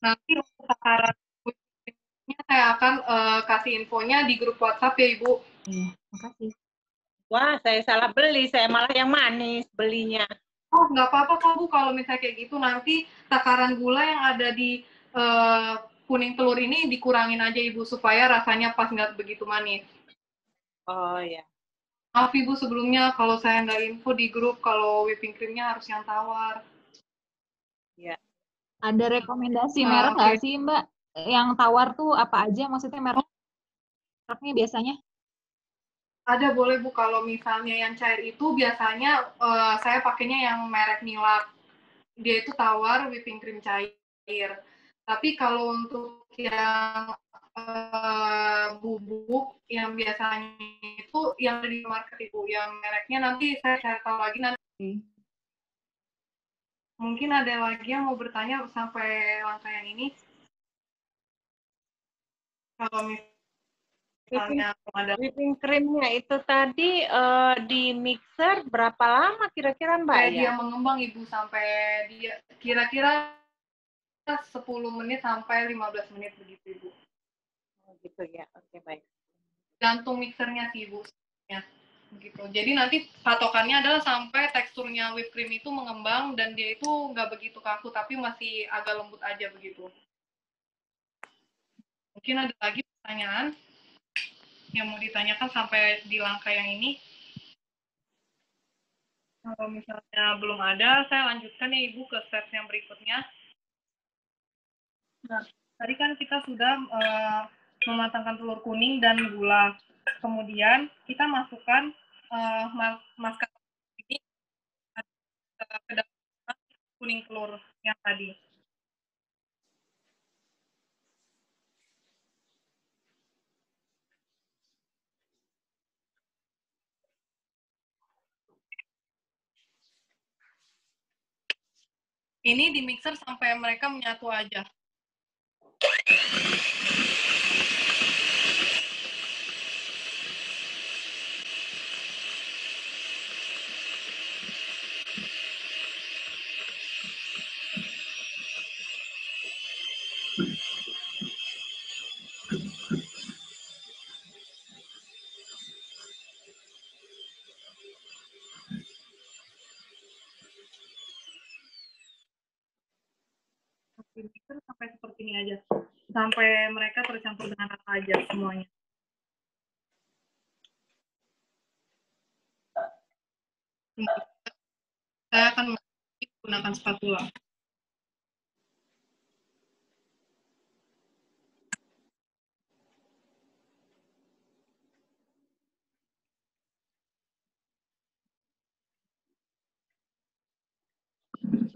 [SPEAKER 3] nanti untuk takaran whipping saya akan eh, kasih infonya di grup WhatsApp ya Ibu.
[SPEAKER 2] Iya, makasih.
[SPEAKER 8] Wah, saya salah beli. Saya malah yang manis belinya.
[SPEAKER 3] Oh, nggak apa-apa kok Bu kalau misalnya kayak gitu nanti takaran gula yang ada di eh, kuning telur ini dikurangin aja Ibu supaya rasanya pas nggak begitu manis.
[SPEAKER 8] Oh ya.
[SPEAKER 3] Maaf Ibu sebelumnya kalau saya nggak info di grup kalau whipping creamnya harus yang tawar.
[SPEAKER 8] Ya.
[SPEAKER 2] Ada rekomendasi
[SPEAKER 3] Ah,
[SPEAKER 2] merek nggak sih, Mbak? Yang tawar tuh apa aja? Maksudnya merek mereknya biasanya?
[SPEAKER 3] Ada boleh Bu kalau misalnya yang cair itu biasanya eh, saya pakainya yang merek Nilak. Dia itu tawar whipping cream cair. Tapi kalau untuk yang eh, bubuk yang biasanya itu yang di market itu yang mereknya nanti saya cari tahu lagi nanti. Mungkin ada lagi yang mau bertanya sampai langkah yang ini. Kalau misalnya ada
[SPEAKER 8] whipping creamnya itu tadi eh, di mixer berapa lama kira-kira Mbak ya?
[SPEAKER 3] dia mengembang Ibu sampai dia kira-kira 10 menit sampai 15 menit begitu Ibu.
[SPEAKER 8] Oh, gitu ya. Oke, baik.
[SPEAKER 3] Gantung mixernya sih Ibu. Ya, begitu. Jadi nanti patokannya adalah sampai teksturnya whipped cream itu mengembang dan dia itu nggak begitu kaku tapi masih agak lembut aja begitu. Mungkin ada lagi pertanyaan yang mau ditanyakan sampai di langkah yang ini. Kalau misalnya belum ada, saya lanjutkan ya Ibu ke step yang berikutnya. Nah, tadi kan kita sudah eh, mematangkan telur kuning dan gula. Kemudian kita masukkan eh, mas mascarpone ini eh, ke dalam kuning telur yang tadi. Ini di mixer sampai mereka menyatu aja. Sampai seperti ini aja. Sampai mereka tercampur dengan rata aja semuanya. Saya akan menggunakan spatula.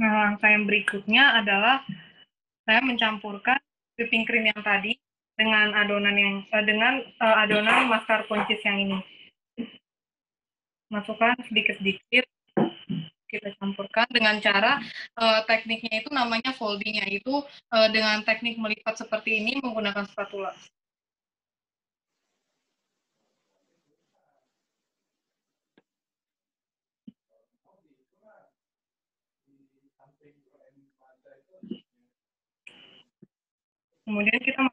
[SPEAKER 3] Nah, langkah yang berikutnya adalah saya mencampurkan whipping cream yang tadi dengan adonan yang eh, dengan eh, adonan mascarpone cheese yang ini. Masukkan sedikit-sedikit kita campurkan dengan cara eh, tekniknya itu namanya folding yaitu eh, dengan teknik melipat seperti ini menggunakan spatula. Kemudian kita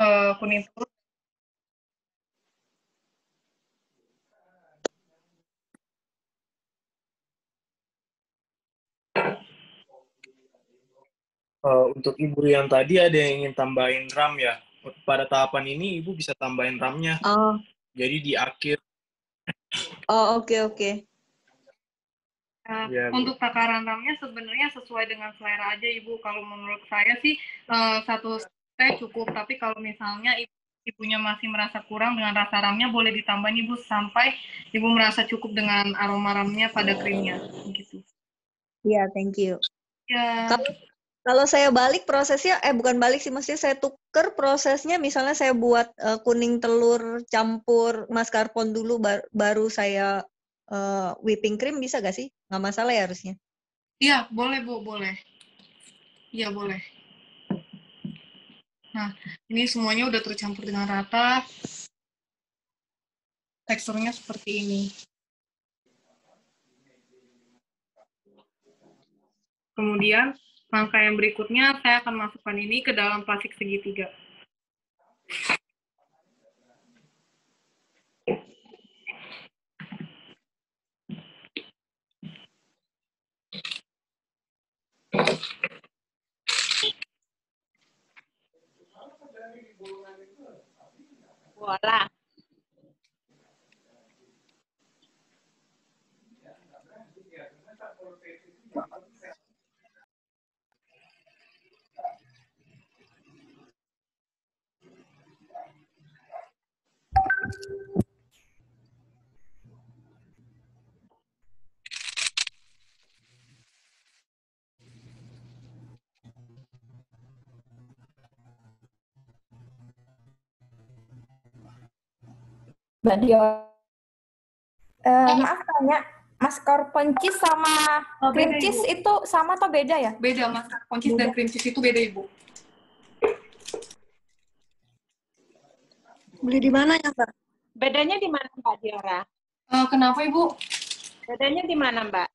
[SPEAKER 3] eh, kuning telur
[SPEAKER 1] Eh, untuk ibu yang tadi ada yang ingin tambahin RAM ya. Pada tahapan ini ibu bisa tambahin RAM-nya.
[SPEAKER 7] Oh,
[SPEAKER 1] Jadi di akhir
[SPEAKER 7] oh oke oke.
[SPEAKER 3] Nah,
[SPEAKER 1] Iya, Bu.
[SPEAKER 3] untuk takaran RAM-nya sebenarnya sesuai dengan selera aja Ibu. Kalau menurut saya sih eh, satu saya cukup. Tapi kalau misalnya ibu, ibunya masih merasa kurang dengan rasa ramnya, boleh ditambah nih Bu sampai ibu merasa cukup dengan aroma ramnya pada krimnya. Gitu.
[SPEAKER 7] Iya, thank you.
[SPEAKER 3] Ya.
[SPEAKER 7] Kalau kalau saya balik prosesnya, eh bukan balik sih, maksudnya saya tuker prosesnya, misalnya saya buat eh, kuning telur campur mascarpone dulu, bar- baru saya eh, whipping cream bisa gak sih? Nggak masalah ya harusnya?
[SPEAKER 3] Iya, boleh Bu, boleh. Iya, boleh. Nah, ini semuanya udah tercampur dengan rata. Teksturnya seperti ini. Kemudian, langkah yang berikutnya, saya akan masukkan ini ke dalam plastik segitiga.
[SPEAKER 8] 我啦。
[SPEAKER 13] Mbak Dio. Eh, maaf tanya, mascarpone cheese sama
[SPEAKER 3] Oh,
[SPEAKER 13] cream
[SPEAKER 3] beda,
[SPEAKER 13] cheese
[SPEAKER 3] Ibu.
[SPEAKER 13] itu sama atau beda ya?
[SPEAKER 3] Beda, mascarpone cheese dan cream cheese itu beda, Ibu.
[SPEAKER 10] Beli di mana ya, Mbak? Bedanya di mana, Mbak Diora?
[SPEAKER 3] Eh, kenapa, Ibu?
[SPEAKER 10] Bedanya di mana, Mbak?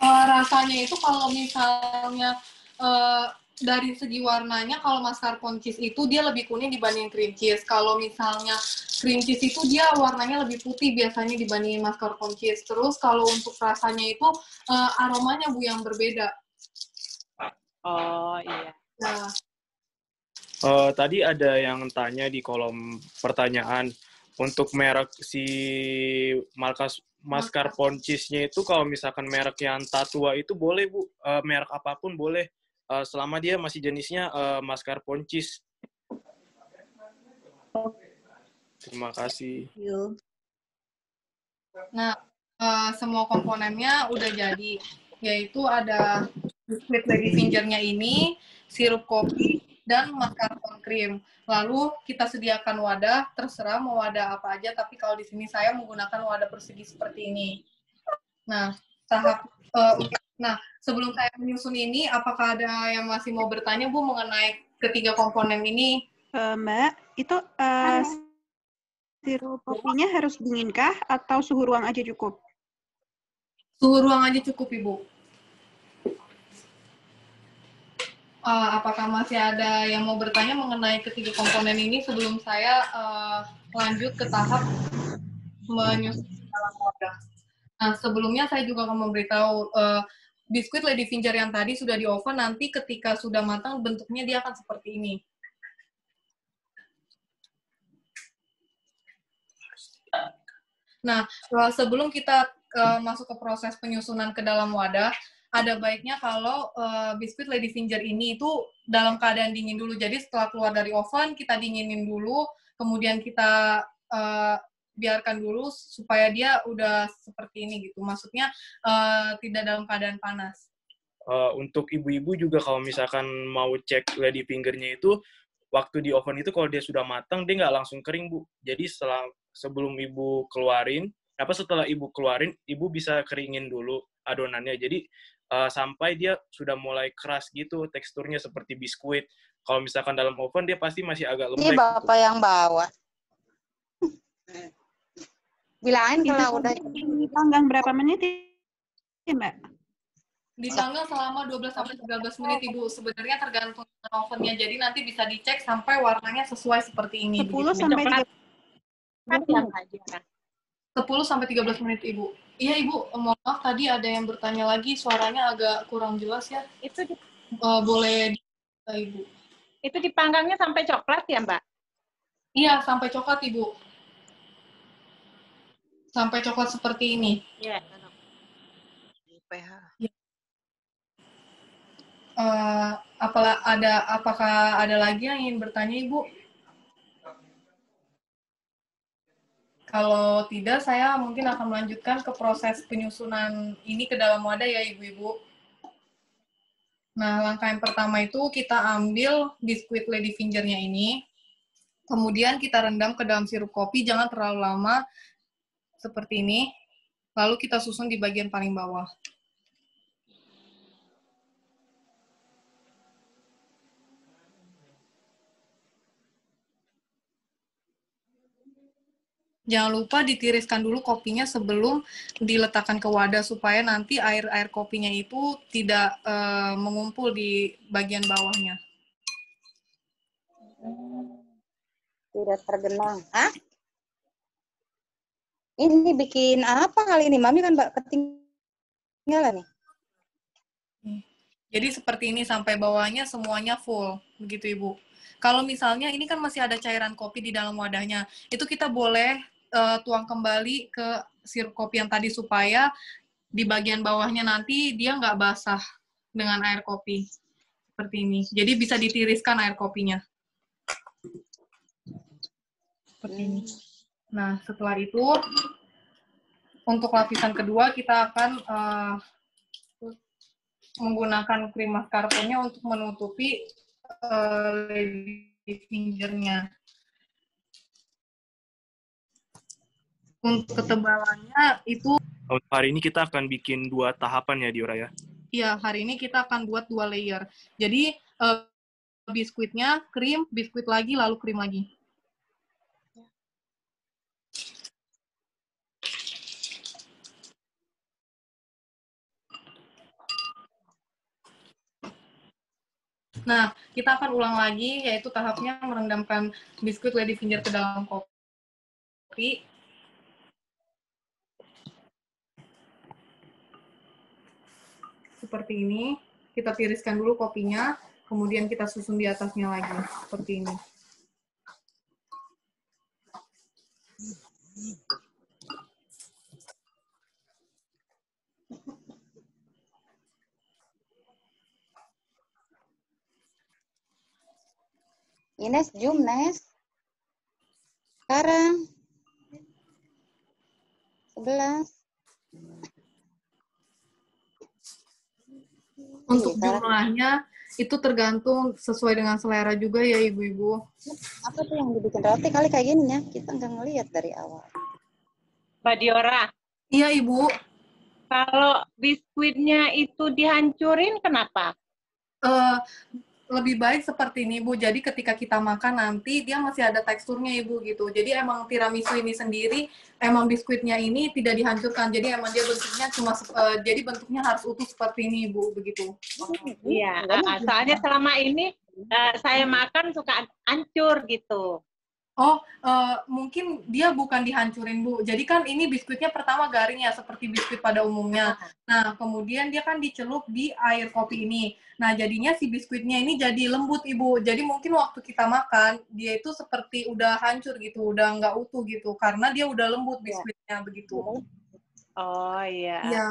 [SPEAKER 3] Eh, rasanya itu kalau misalnya eh, dari segi warnanya kalau mascarpone cheese itu dia lebih kuning dibanding cream cheese. Kalau misalnya cream cheese itu dia warnanya lebih putih biasanya dibandingin mascarpone cheese. Terus kalau untuk rasanya itu eh, aromanya Bu yang berbeda.
[SPEAKER 10] Oh, iya.
[SPEAKER 3] Nah,
[SPEAKER 1] Eh, tadi ada yang tanya di kolom pertanyaan untuk merek si markas mascarpone cheese-nya itu kalau misalkan merek yang tatua itu boleh bu Eh, merek apa pun boleh Eh, selama dia masih jenisnya eh, mascarpone cheese. Terima kasih.
[SPEAKER 3] Nah, eh, semua komponennya udah jadi, yaitu ada biskuit lady fingernya ini, sirup kopi, dan mascarpone cream. Lalu kita sediakan wadah, terserah mau wadah apa aja, tapi kalau di sini saya menggunakan wadah persegi seperti ini. Nah, tahap eh, nah sebelum saya menyusun ini, apakah ada yang masih mau bertanya Bu mengenai ketiga komponen ini?
[SPEAKER 10] Eh, Mbak, itu eh, sirup kopinya harus dinginkah atau suhu ruang aja cukup?
[SPEAKER 3] Suhu ruang aja cukup, Ibu. Eh, apakah masih ada yang mau bertanya mengenai ketiga komponen ini sebelum saya eh, lanjut ke tahap menyusun dalam wadah? Nah, sebelumnya saya juga akan memberitahu eh, biskuit Lady Finger yang tadi sudah di oven, nanti ketika sudah matang bentuknya dia akan seperti ini. Nah, sebelum kita eh, masuk ke proses penyusunan ke dalam wadah, ada baiknya kalau eh, biskuit Lady Finger ini itu dalam keadaan dingin dulu. Jadi setelah keluar dari oven, kita dinginin dulu, kemudian kita eh, biarkan dulu supaya dia udah seperti ini gitu. Maksudnya eh, tidak dalam keadaan panas.
[SPEAKER 1] Eh, untuk ibu-ibu juga kalau misalkan mau cek lady fingernya itu waktu di oven itu kalau dia sudah matang dia nggak langsung kering bu jadi setelah sebelum ibu keluarin apa setelah ibu keluarin ibu bisa keringin dulu adonannya jadi eh, sampai dia sudah mulai keras gitu teksturnya seperti biskuit kalau misalkan dalam oven dia pasti masih agak
[SPEAKER 14] Ini
[SPEAKER 1] lembek gitu.
[SPEAKER 14] bapak yang bawa. Bilangin
[SPEAKER 10] Itu
[SPEAKER 14] kalau udah
[SPEAKER 10] dipanggang berapa menit ya, Mbak?
[SPEAKER 3] Dipanggang selama 12 sampai 13 menit Ibu. Sebenarnya tergantung ovennya. Jadi nanti bisa dicek sampai warnanya sesuai seperti ini.
[SPEAKER 10] 10
[SPEAKER 3] begitu.
[SPEAKER 10] sampai 30
[SPEAKER 3] 10 sampai 13 menit Ibu. Iya Ibu, mohon maaf tadi ada yang bertanya lagi suaranya agak kurang jelas ya.
[SPEAKER 10] Itu di-
[SPEAKER 3] Eh, boleh di- Ibu.
[SPEAKER 10] Itu dipanggangnya sampai coklat ya, Mbak?
[SPEAKER 3] Iya, sampai coklat Ibu. Sampai coklat seperti ini.
[SPEAKER 10] Iya.
[SPEAKER 3] Eh, Apalah ada apakah ada lagi yang ingin bertanya Ibu? Kalau tidak, saya mungkin akan melanjutkan ke proses penyusunan ini ke dalam wadah ya Ibu-Ibu. Nah, langkah yang pertama itu kita ambil biskuit lady fingernya ini, kemudian kita rendam ke dalam sirup kopi, jangan terlalu lama, seperti ini. Lalu kita susun di bagian paling bawah. Jangan lupa ditiriskan dulu kopinya sebelum diletakkan ke wadah supaya nanti air-air kopinya itu tidak eh, mengumpul di bagian bawahnya.
[SPEAKER 14] Tidak tergenang. Hah? Ini bikin apa kali ini? Mami kan ketinggalan nih.
[SPEAKER 3] Jadi seperti ini sampai bawahnya semuanya full, begitu Ibu. Kalau misalnya ini kan masih ada cairan kopi di dalam wadahnya, itu kita boleh eh, tuang kembali ke sirup kopi yang tadi supaya di bagian bawahnya nanti dia nggak basah dengan air kopi seperti ini. Jadi bisa ditiriskan air kopinya. Seperti ini. Nah, setelah itu untuk lapisan kedua kita akan eh, menggunakan krim mascarpone-nya untuk menutupi lady fingernya. Untuk ketebalannya itu,
[SPEAKER 1] Untuk hari ini kita akan bikin dua tahapan ya Diora ya.
[SPEAKER 3] ya hari ini kita akan buat dua layer. Jadi eh, biskuitnya, krim, biskuit lagi, lalu krim lagi. Nah, kita akan ulang lagi, yaitu tahapnya merendamkan biskuit lady finger ke dalam kopi. Seperti ini. Kita tiriskan dulu kopinya, kemudian kita susun di atasnya lagi. Seperti ini.
[SPEAKER 14] Ines, Jum, Nes. Sekarang. Sebelas.
[SPEAKER 3] Untuk jumlahnya, itu tergantung sesuai dengan selera juga ya ibu-ibu.
[SPEAKER 14] Apa tuh yang dibikin roti kali kayak gini ya? Kita nggak ngelihat dari awal.
[SPEAKER 15] Mbak Diora.
[SPEAKER 3] Iya, Ibu.
[SPEAKER 15] Kalau biskuitnya itu dihancurin, kenapa?
[SPEAKER 3] Eh, lebih baik seperti ini, Bu. Jadi ketika kita makan nanti dia masih ada teksturnya, Ibu gitu. Jadi emang tiramisu ini sendiri, emang biskuitnya ini tidak dihancurkan. Jadi emang dia bentuknya cuma eh, jadi bentuknya harus utuh seperti ini, Bu, begitu.
[SPEAKER 15] Iya, ah, soalnya selama ini eh, saya makan suka hancur gitu.
[SPEAKER 3] Oh, eh, mungkin dia bukan dihancurin, Bu. Jadi kan ini biskuitnya pertama garing ya, seperti biskuit pada umumnya. Nah, kemudian dia kan dicelup di air kopi ini. Nah, jadinya si biskuitnya ini jadi lembut, Ibu. Jadi mungkin waktu kita makan, dia itu seperti udah hancur gitu, udah nggak utuh gitu. Karena dia udah lembut biskuitnya, begitu.
[SPEAKER 15] Oh iya.
[SPEAKER 3] Iya.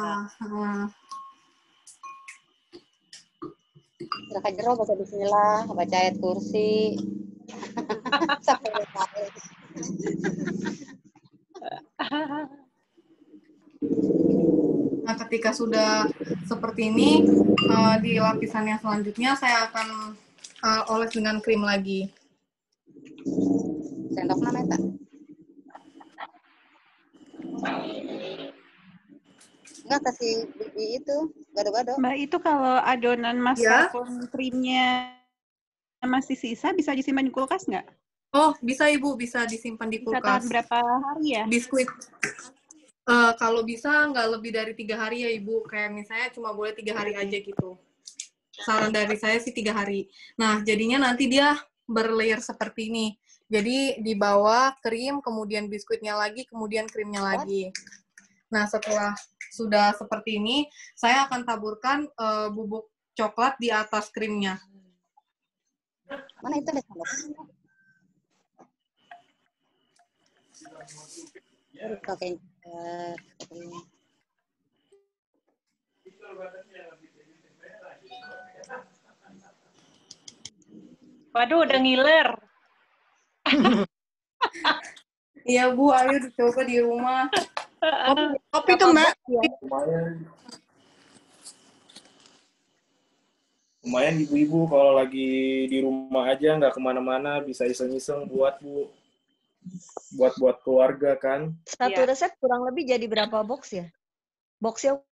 [SPEAKER 14] Mereka jero baca bismillah, baca ayat kursi. Sampai lupa.
[SPEAKER 3] Nah, ketika sudah seperti ini, eh, di lapisan yang selanjutnya saya akan eh, oles dengan krim lagi.
[SPEAKER 14] Sendok mana eta? Enggak kasih biji itu, gado-gado.
[SPEAKER 10] Mbak itu kalau adonan
[SPEAKER 3] Ya.
[SPEAKER 10] mascarpone krimnya masih sisa bisa disimpan di kulkas nggak?
[SPEAKER 3] Oh, bisa Ibu, bisa disimpan di
[SPEAKER 10] Bisa
[SPEAKER 3] kulkas.
[SPEAKER 10] tahan berapa hari ya?
[SPEAKER 3] Biskuit. Eh, kalau bisa nggak lebih dari tiga hari ya Ibu. Kayak misalnya cuma boleh tiga hari aja gitu. Saran dari saya sih tiga hari. Nah, jadinya nanti dia berlayer seperti ini. Jadi di bawah krim, kemudian biskuitnya lagi, kemudian krimnya lagi. Nah, setelah sudah seperti ini, saya akan taburkan eh, bubuk coklat di atas krimnya.
[SPEAKER 14] Mana itu ada sendoknya? Oke. eh.
[SPEAKER 15] Waduh, udah ngiler.
[SPEAKER 3] Iya Bu, ayo dicoba di rumah.
[SPEAKER 14] Kopi tuh Mbak.
[SPEAKER 1] lumayan lumayan ibu-ibu kalau lagi di rumah aja nggak ke mana-mana bisa iseng-iseng buat bu buat buat keluarga kan
[SPEAKER 7] Satu
[SPEAKER 3] Iya.
[SPEAKER 7] resep kurang lebih jadi berapa box ya? Boxnya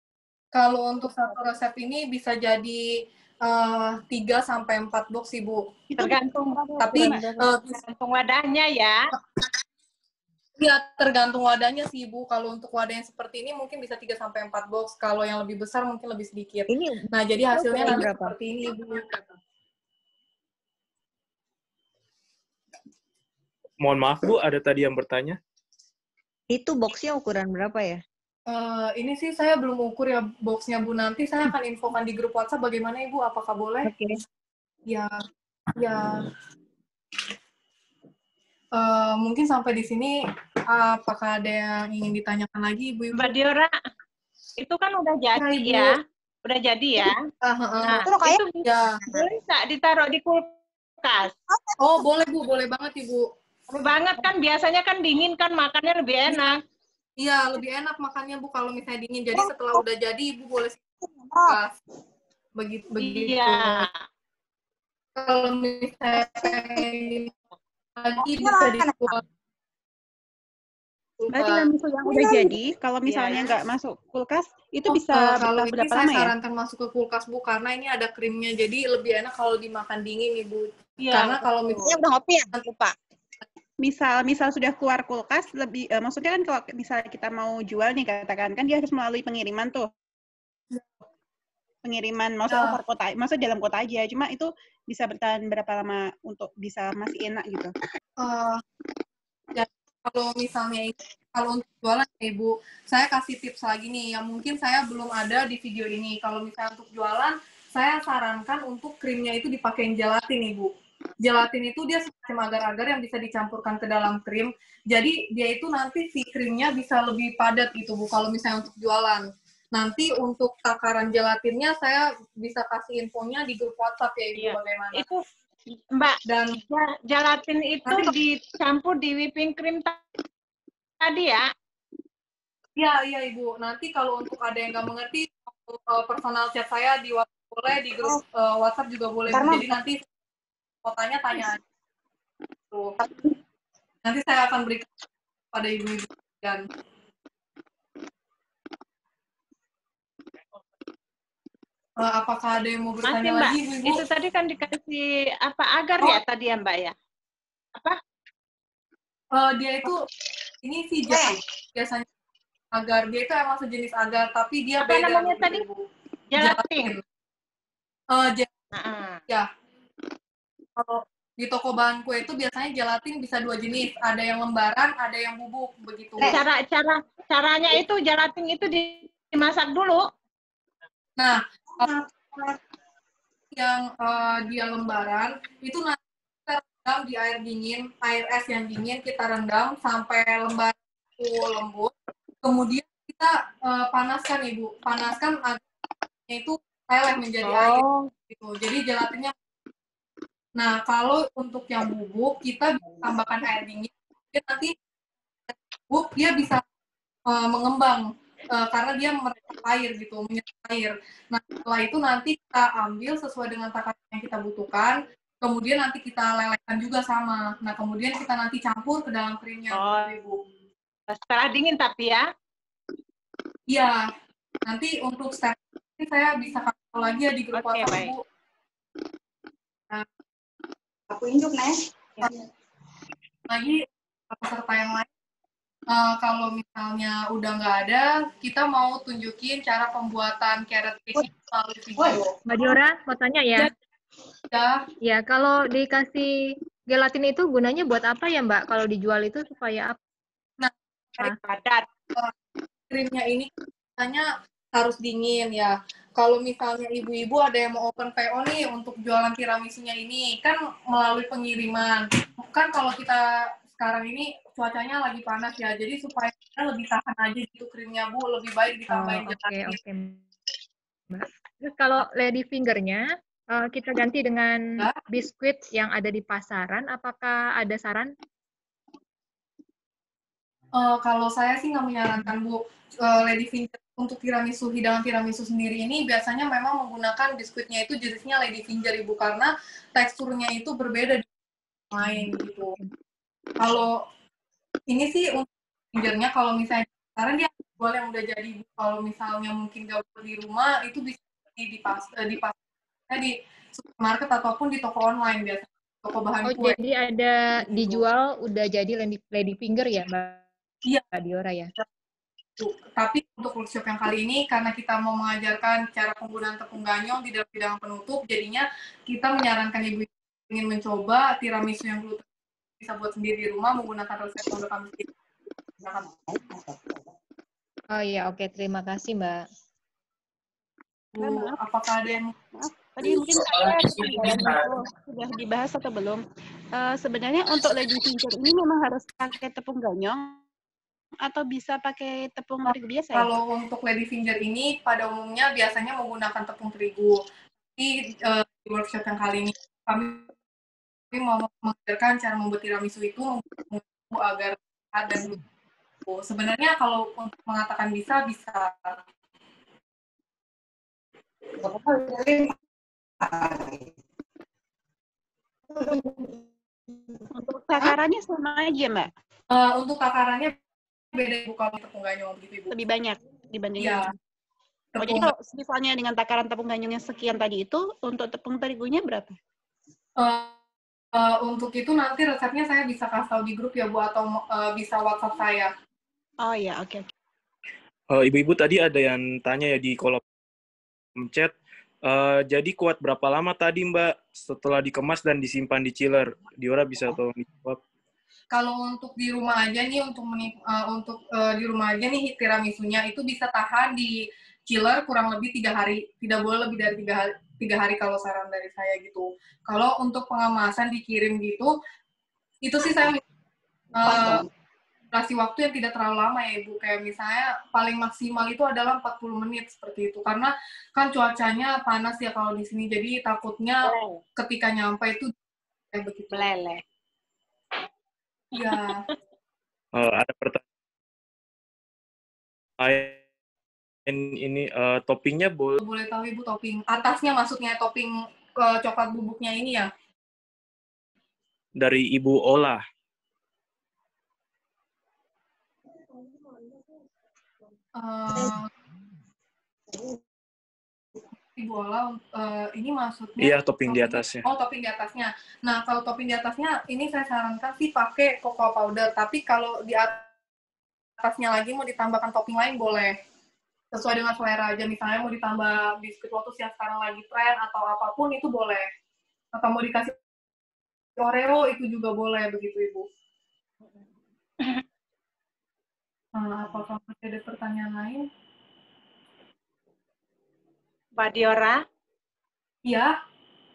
[SPEAKER 3] Kalau untuk satu resep ini bisa jadi eh, 3 sampai 4 box sih Bu.
[SPEAKER 15] Tergantung
[SPEAKER 3] Tapi eh,
[SPEAKER 15] tergantung wadahnya ya.
[SPEAKER 3] ya tergantung wadahnya sih Bu. Kalau untuk wadah yang seperti ini mungkin bisa 3 sampai 4 box. Kalau yang lebih besar mungkin lebih sedikit.
[SPEAKER 7] Ini
[SPEAKER 3] nah, jadi hasilnya nanti
[SPEAKER 7] berapa?
[SPEAKER 3] seperti ini Bu.
[SPEAKER 1] mohon maaf bu ada tadi yang bertanya
[SPEAKER 7] itu boxnya ukuran berapa ya?
[SPEAKER 3] Eh, ini sih saya belum ukur ya boxnya Bu. Nanti saya akan infokan di grup WhatsApp bagaimana Ibu. Apakah boleh?
[SPEAKER 7] Oke.
[SPEAKER 3] Ya, ya. Eh, mungkin sampai di sini apakah ada yang ingin ditanyakan lagi Ibu?
[SPEAKER 15] Mbak Diora, itu kan udah jadi
[SPEAKER 3] Ibu.
[SPEAKER 15] ya. Udah jadi ya. Nah,
[SPEAKER 3] Terus
[SPEAKER 15] itu
[SPEAKER 3] ya.
[SPEAKER 15] boleh nggak ditaruh di kulkas?
[SPEAKER 3] Oh, boleh Bu, boleh banget Ibu.
[SPEAKER 15] Boleh banget kan biasanya kan dingin kan makannya lebih enak.
[SPEAKER 3] Iya, lebih enak makannya Bu kalau misalnya dingin. Jadi setelah udah jadi Ibu boleh simpan. begitu begitu.
[SPEAKER 15] Iya.
[SPEAKER 3] Kalau misalnya lagi bisa dibuat.
[SPEAKER 10] Berarti yang miso yang udah jadi, kalau misalnya nggak masuk kulkas, itu bisa
[SPEAKER 3] Eh, kalau ini
[SPEAKER 10] berapa
[SPEAKER 3] saya
[SPEAKER 10] lama ya?
[SPEAKER 3] sarankan masuk ke kulkas Bu karena ini ada krimnya jadi lebih enak kalau dimakan dingin Ibu.
[SPEAKER 10] Iya,
[SPEAKER 3] karena kalau misalnya
[SPEAKER 14] udah ngopi ya? Lupa.
[SPEAKER 10] Misal, misal sudah keluar kulkas, lebih, eh, maksudnya kan kalau misalnya kita mau jual nih katakan, kan dia harus melalui pengiriman tuh. Pengiriman, maksudnya
[SPEAKER 3] Ya.
[SPEAKER 10] luar kota, maksudnya dalam kota aja. Cuma itu bisa bertahan berapa lama untuk bisa masih enak gitu.
[SPEAKER 3] eh, ya, kalau misalnya kalau untuk jualan ya, Ibu, saya kasih tips lagi nih yang mungkin saya belum ada di video ini. Kalau misalnya untuk jualan, saya sarankan untuk krimnya itu dipakein gelatin Ibu. Gelatin itu dia semacam agar-agar yang bisa dicampurkan ke dalam krim. Jadi dia itu nanti si krimnya bisa lebih padat gitu Bu kalau misalnya untuk jualan. Nanti untuk takaran gelatinnya saya bisa kasih infonya di grup WhatsApp ya Ibu bagaimana.
[SPEAKER 15] Itu Mbak,
[SPEAKER 3] dan
[SPEAKER 15] gelatin itu dicampur di whipping cream ta- tadi ya?
[SPEAKER 3] Iya, iya Ibu. Nanti kalau untuk ada yang nggak mengerti, uh, personal chat saya di WhatsApp boleh, di grup uh, WhatsApp juga boleh.
[SPEAKER 14] Karena-
[SPEAKER 3] Jadi nanti mau tanya tanya aja. Tuh. Nanti saya akan berikan pada ibu-ibu dan apakah ada yang mau
[SPEAKER 15] Masih
[SPEAKER 3] bertanya
[SPEAKER 15] Mbak,
[SPEAKER 3] lagi, ibu-ibu?
[SPEAKER 15] itu tadi kan dikasih apa agar ya tadi ya Mbak ya?
[SPEAKER 3] Eh, dia itu ini sih jas biasanya agar dia itu emang sejenis agar tapi dia
[SPEAKER 15] Apa
[SPEAKER 3] beda.
[SPEAKER 15] namanya
[SPEAKER 3] Bu.
[SPEAKER 15] tadi? Gelatin.
[SPEAKER 3] Eh, ja-
[SPEAKER 15] Heeh.
[SPEAKER 3] ya. Kalau di toko bahan kue itu biasanya gelatin bisa dua jenis, ada yang lembaran, ada yang bubuk begitu.
[SPEAKER 15] Cara cara caranya itu gelatin itu di- dimasak dulu.
[SPEAKER 3] Nah, yang eh, dia lembaran itu nanti kita rendam di air dingin, air es yang dingin kita rendam sampai lembar itu lembut. Kemudian kita eh, panaskan ibu, panaskan agarnya itu leleh menjadi air. Gitu. Jadi gelatinnya. Nah, kalau untuk yang bubuk kita bisa tambahkan air dingin. Dia nanti bubuk dia bisa eh, mengembang eh, karena dia meresap air gitu, menyerap air. Nah, setelah itu nanti kita ambil sesuai dengan takaran yang kita butuhkan. Kemudian nanti kita lelehkan juga sama. Nah, kemudian kita nanti campur ke dalam krimnya,
[SPEAKER 15] Oh.
[SPEAKER 3] Ibu.
[SPEAKER 15] Setelah dingin tapi ya.
[SPEAKER 3] Iya. Nanti untuk step ini saya bisa kasih lagi ya di grup
[SPEAKER 15] Oke,
[SPEAKER 3] WhatsApp,
[SPEAKER 15] baik.
[SPEAKER 3] Bu. Nah,
[SPEAKER 14] Aku induk, Nek.
[SPEAKER 3] lagi peserta yang lain. Eh, kalau misalnya udah nggak ada, kita mau tunjukin cara pembuatan carrot cake melalui video.
[SPEAKER 16] Mbak Diora, mau tanya ya?
[SPEAKER 3] Ya,
[SPEAKER 16] Ya, kalau dikasih gelatin itu gunanya buat apa ya, Mbak? Kalau dijual itu supaya apa?
[SPEAKER 3] Nah,
[SPEAKER 15] padat.
[SPEAKER 3] Krimnya ini biasanya harus dingin ya. Kalau misalnya ibu-ibu ada yang mau open PO nih untuk jualan tiramisunya ini, kan melalui pengiriman. Kan kalau kita sekarang ini cuacanya lagi panas ya, jadi supaya kita lebih tahan aja gitu krimnya Bu, lebih baik
[SPEAKER 16] Oh,
[SPEAKER 3] ditambahin
[SPEAKER 16] oke,
[SPEAKER 3] gelatin.
[SPEAKER 16] oke. Mbak. Terus kalau lady fingernya, eh, kita ganti dengan biskuit yang ada di pasaran, apakah ada saran?
[SPEAKER 3] Eh, kalau saya sih nggak menyarankan Bu, Eh, Lady Finger untuk tiramisu hidangan tiramisu sendiri ini biasanya memang menggunakan biskuitnya itu jenisnya Lady Finger Ibu karena teksturnya itu berbeda dengan lain gitu. Kalau ini sih untuk fingernya kalau misalnya sekarang dia jual yang udah jadi. Kalau misalnya mungkin gak di rumah itu bisa di di pas eh, di pas eh, di supermarket ataupun di toko online biasanya toko bahan
[SPEAKER 16] Oh,
[SPEAKER 3] kue.
[SPEAKER 16] jadi ada dijual udah jadi lady, lady finger ya, Mbak?
[SPEAKER 3] Iya.
[SPEAKER 16] Mbak Diora ya?
[SPEAKER 3] Tapi untuk workshop yang kali ini karena kita mau mengajarkan cara penggunaan tepung ganyong di dalam hidangan penutup, jadinya kita menyarankan ibu ingin mencoba tiramisu yang gluten bisa buat sendiri di rumah menggunakan resep yang udah kami sediakan.
[SPEAKER 16] Oh iya, oke. Terima kasih, Mbak.
[SPEAKER 3] Bu, apakah ada yang
[SPEAKER 10] Tadi mungkin saya sudah dibahas atau belum? Eh, sebenarnya untuk lady finger ini memang harus pakai tepung ganyong atau bisa pakai tepung terigu biasa ya?
[SPEAKER 3] Kalau untuk lady finger ini pada umumnya biasanya menggunakan tepung terigu. Tapi eh, di workshop yang kali ini kami kami mau mengajarkan cara membuat tiramisu itu agar dan gluten. Sebenarnya kalau untuk mengatakan bisa bisa.
[SPEAKER 10] Untuk takarannya sama aja, Mbak?
[SPEAKER 3] Eh, untuk takarannya beda ibu kalau tepung ganyong begitu ibu.
[SPEAKER 10] Lebih banyak dibanding yang Oh, jadi kalau misalnya dengan takaran tepung ganyong yang sekian tadi itu, untuk tepung terigunya berapa?
[SPEAKER 3] Eh, eh, untuk itu nanti resepnya saya bisa kasih tahu di grup ya Bu atau eh, bisa WhatsApp saya.
[SPEAKER 10] Oh iya, oke oke.
[SPEAKER 1] Eh, Ibu-ibu tadi ada yang tanya ya di kolom chat. Eh, jadi kuat berapa lama tadi Mbak setelah dikemas dan disimpan di chiller? Diora bisa tolong dijawab.
[SPEAKER 3] Kalau untuk di rumah aja nih untuk eh, untuk eh, di rumah aja nih tiramisunya itu bisa tahan di chiller kurang lebih tiga hari. Tidak boleh lebih dari tiga hari, tiga hari kalau saran dari saya gitu. Kalau untuk pengemasan dikirim gitu, itu sih saya eh, durasi waktu yang tidak terlalu lama ya Ibu. Kayak misalnya paling maksimal itu adalah 40 menit seperti itu. Karena kan cuacanya panas ya kalau di sini. Jadi takutnya ketika nyampe itu kayak begitu.
[SPEAKER 15] Meleleh.
[SPEAKER 3] Iya.
[SPEAKER 1] Eh, ada pertanyaan ini eh, toppingnya boleh
[SPEAKER 3] boleh tahu Ibu topping atasnya maksudnya topping ke coklat bubuknya ini ya.
[SPEAKER 1] dari Ibu Ola.
[SPEAKER 3] Eh, Ibu Ola, eh, ini maksudnya
[SPEAKER 1] Iya, topping di atasnya.
[SPEAKER 3] Oh, topping di atasnya. Nah, kalau topping di atasnya, ini saya sarankan sih pakai cocoa powder. Tapi kalau di atasnya lagi mau ditambahkan topping lain boleh. Sesuai dengan selera aja. Misalnya mau ditambah biskuit lotus yang sekarang lagi tren atau apa pun itu boleh. Atau mau dikasih Oreo itu juga boleh begitu Ibu. Nah, apakah masih ada pertanyaan lain?
[SPEAKER 15] Mbak Diora,
[SPEAKER 3] Iya.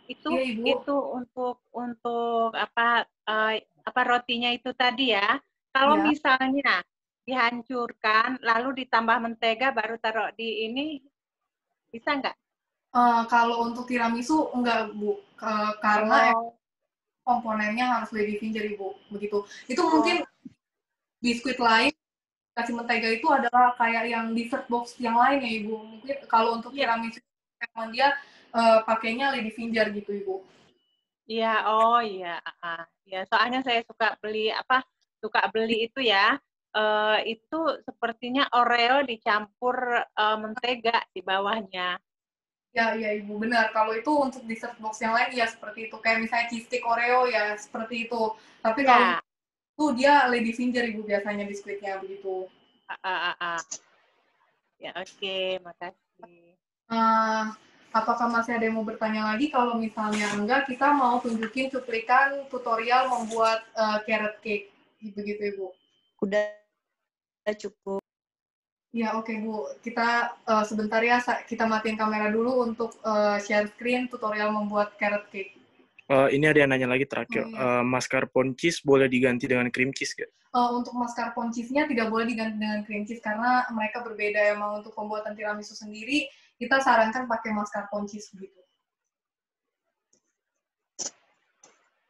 [SPEAKER 15] itu
[SPEAKER 3] Iya, Ibu.
[SPEAKER 15] itu untuk untuk apa eh, apa rotinya itu tadi ya. Kalau
[SPEAKER 3] Iya.
[SPEAKER 15] misalnya dihancurkan lalu ditambah mentega baru taruh di ini bisa nggak?
[SPEAKER 3] Eh, kalau untuk tiramisu enggak Bu, Ke- karena
[SPEAKER 15] Oh.
[SPEAKER 3] komponennya harus lady finger Ibu, begitu. Itu mungkin biskuit lain kasih mentega itu adalah kayak yang dessert box yang lain ya Ibu. Mungkin kalau untuk tiramisu emang dia eh, pakainya lady finger gitu Ibu.
[SPEAKER 15] Iya, oh iya, ah, ya soalnya saya suka beli apa? Suka beli itu ya. Eh, itu sepertinya Oreo dicampur eh, mentega di bawahnya.
[SPEAKER 3] Ya, iya Ibu, benar. Kalau itu untuk dessert box yang lain ya seperti itu. Kayak misalnya cheesecake Oreo ya seperti itu. Tapi kalau
[SPEAKER 15] Ya.
[SPEAKER 3] itu dia lady finger Ibu biasanya biskuitnya begitu.
[SPEAKER 15] Ah, ah, ah, ah. Ya oke, makasih.
[SPEAKER 3] Eh, apakah masih ada yang mau bertanya lagi? Kalau misalnya enggak, kita mau tunjukin cuplikan tutorial membuat eh, carrot cake. Begitu, Ibu.
[SPEAKER 7] Udah cukup.
[SPEAKER 3] Ya, oke, Bu. Kita eh, sebentar ya, kita matiin kamera dulu untuk eh, share screen tutorial membuat carrot cake.
[SPEAKER 1] Eh, ini ada yang nanya lagi terakhir.
[SPEAKER 3] Oh, iya.
[SPEAKER 1] Eh, mascarpone cheese boleh diganti dengan cream cheese gak?
[SPEAKER 3] Eh, untuk mascarpone cheese-nya tidak boleh diganti dengan cream cheese karena mereka berbeda. Emang untuk pembuatan tiramisu sendiri, kita sarankan pakai mascarpone cheese begitu.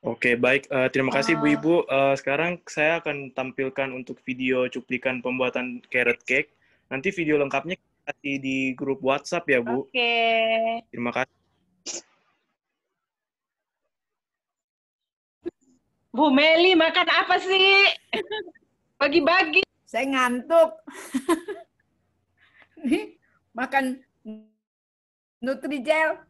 [SPEAKER 1] Oke, baik. Eh, terima kasih Bu
[SPEAKER 2] Oh.
[SPEAKER 1] Ibu. Eh, sekarang saya akan tampilkan untuk video cuplikan pembuatan carrot cake. Nanti video lengkapnya kita kasih di grup WhatsApp ya, Bu.
[SPEAKER 15] Oke.
[SPEAKER 1] Terima kasih.
[SPEAKER 15] Bu Meli makan apa sih? Bagi-bagi.
[SPEAKER 5] Saya ngantuk. Nih, makan Nutrijel.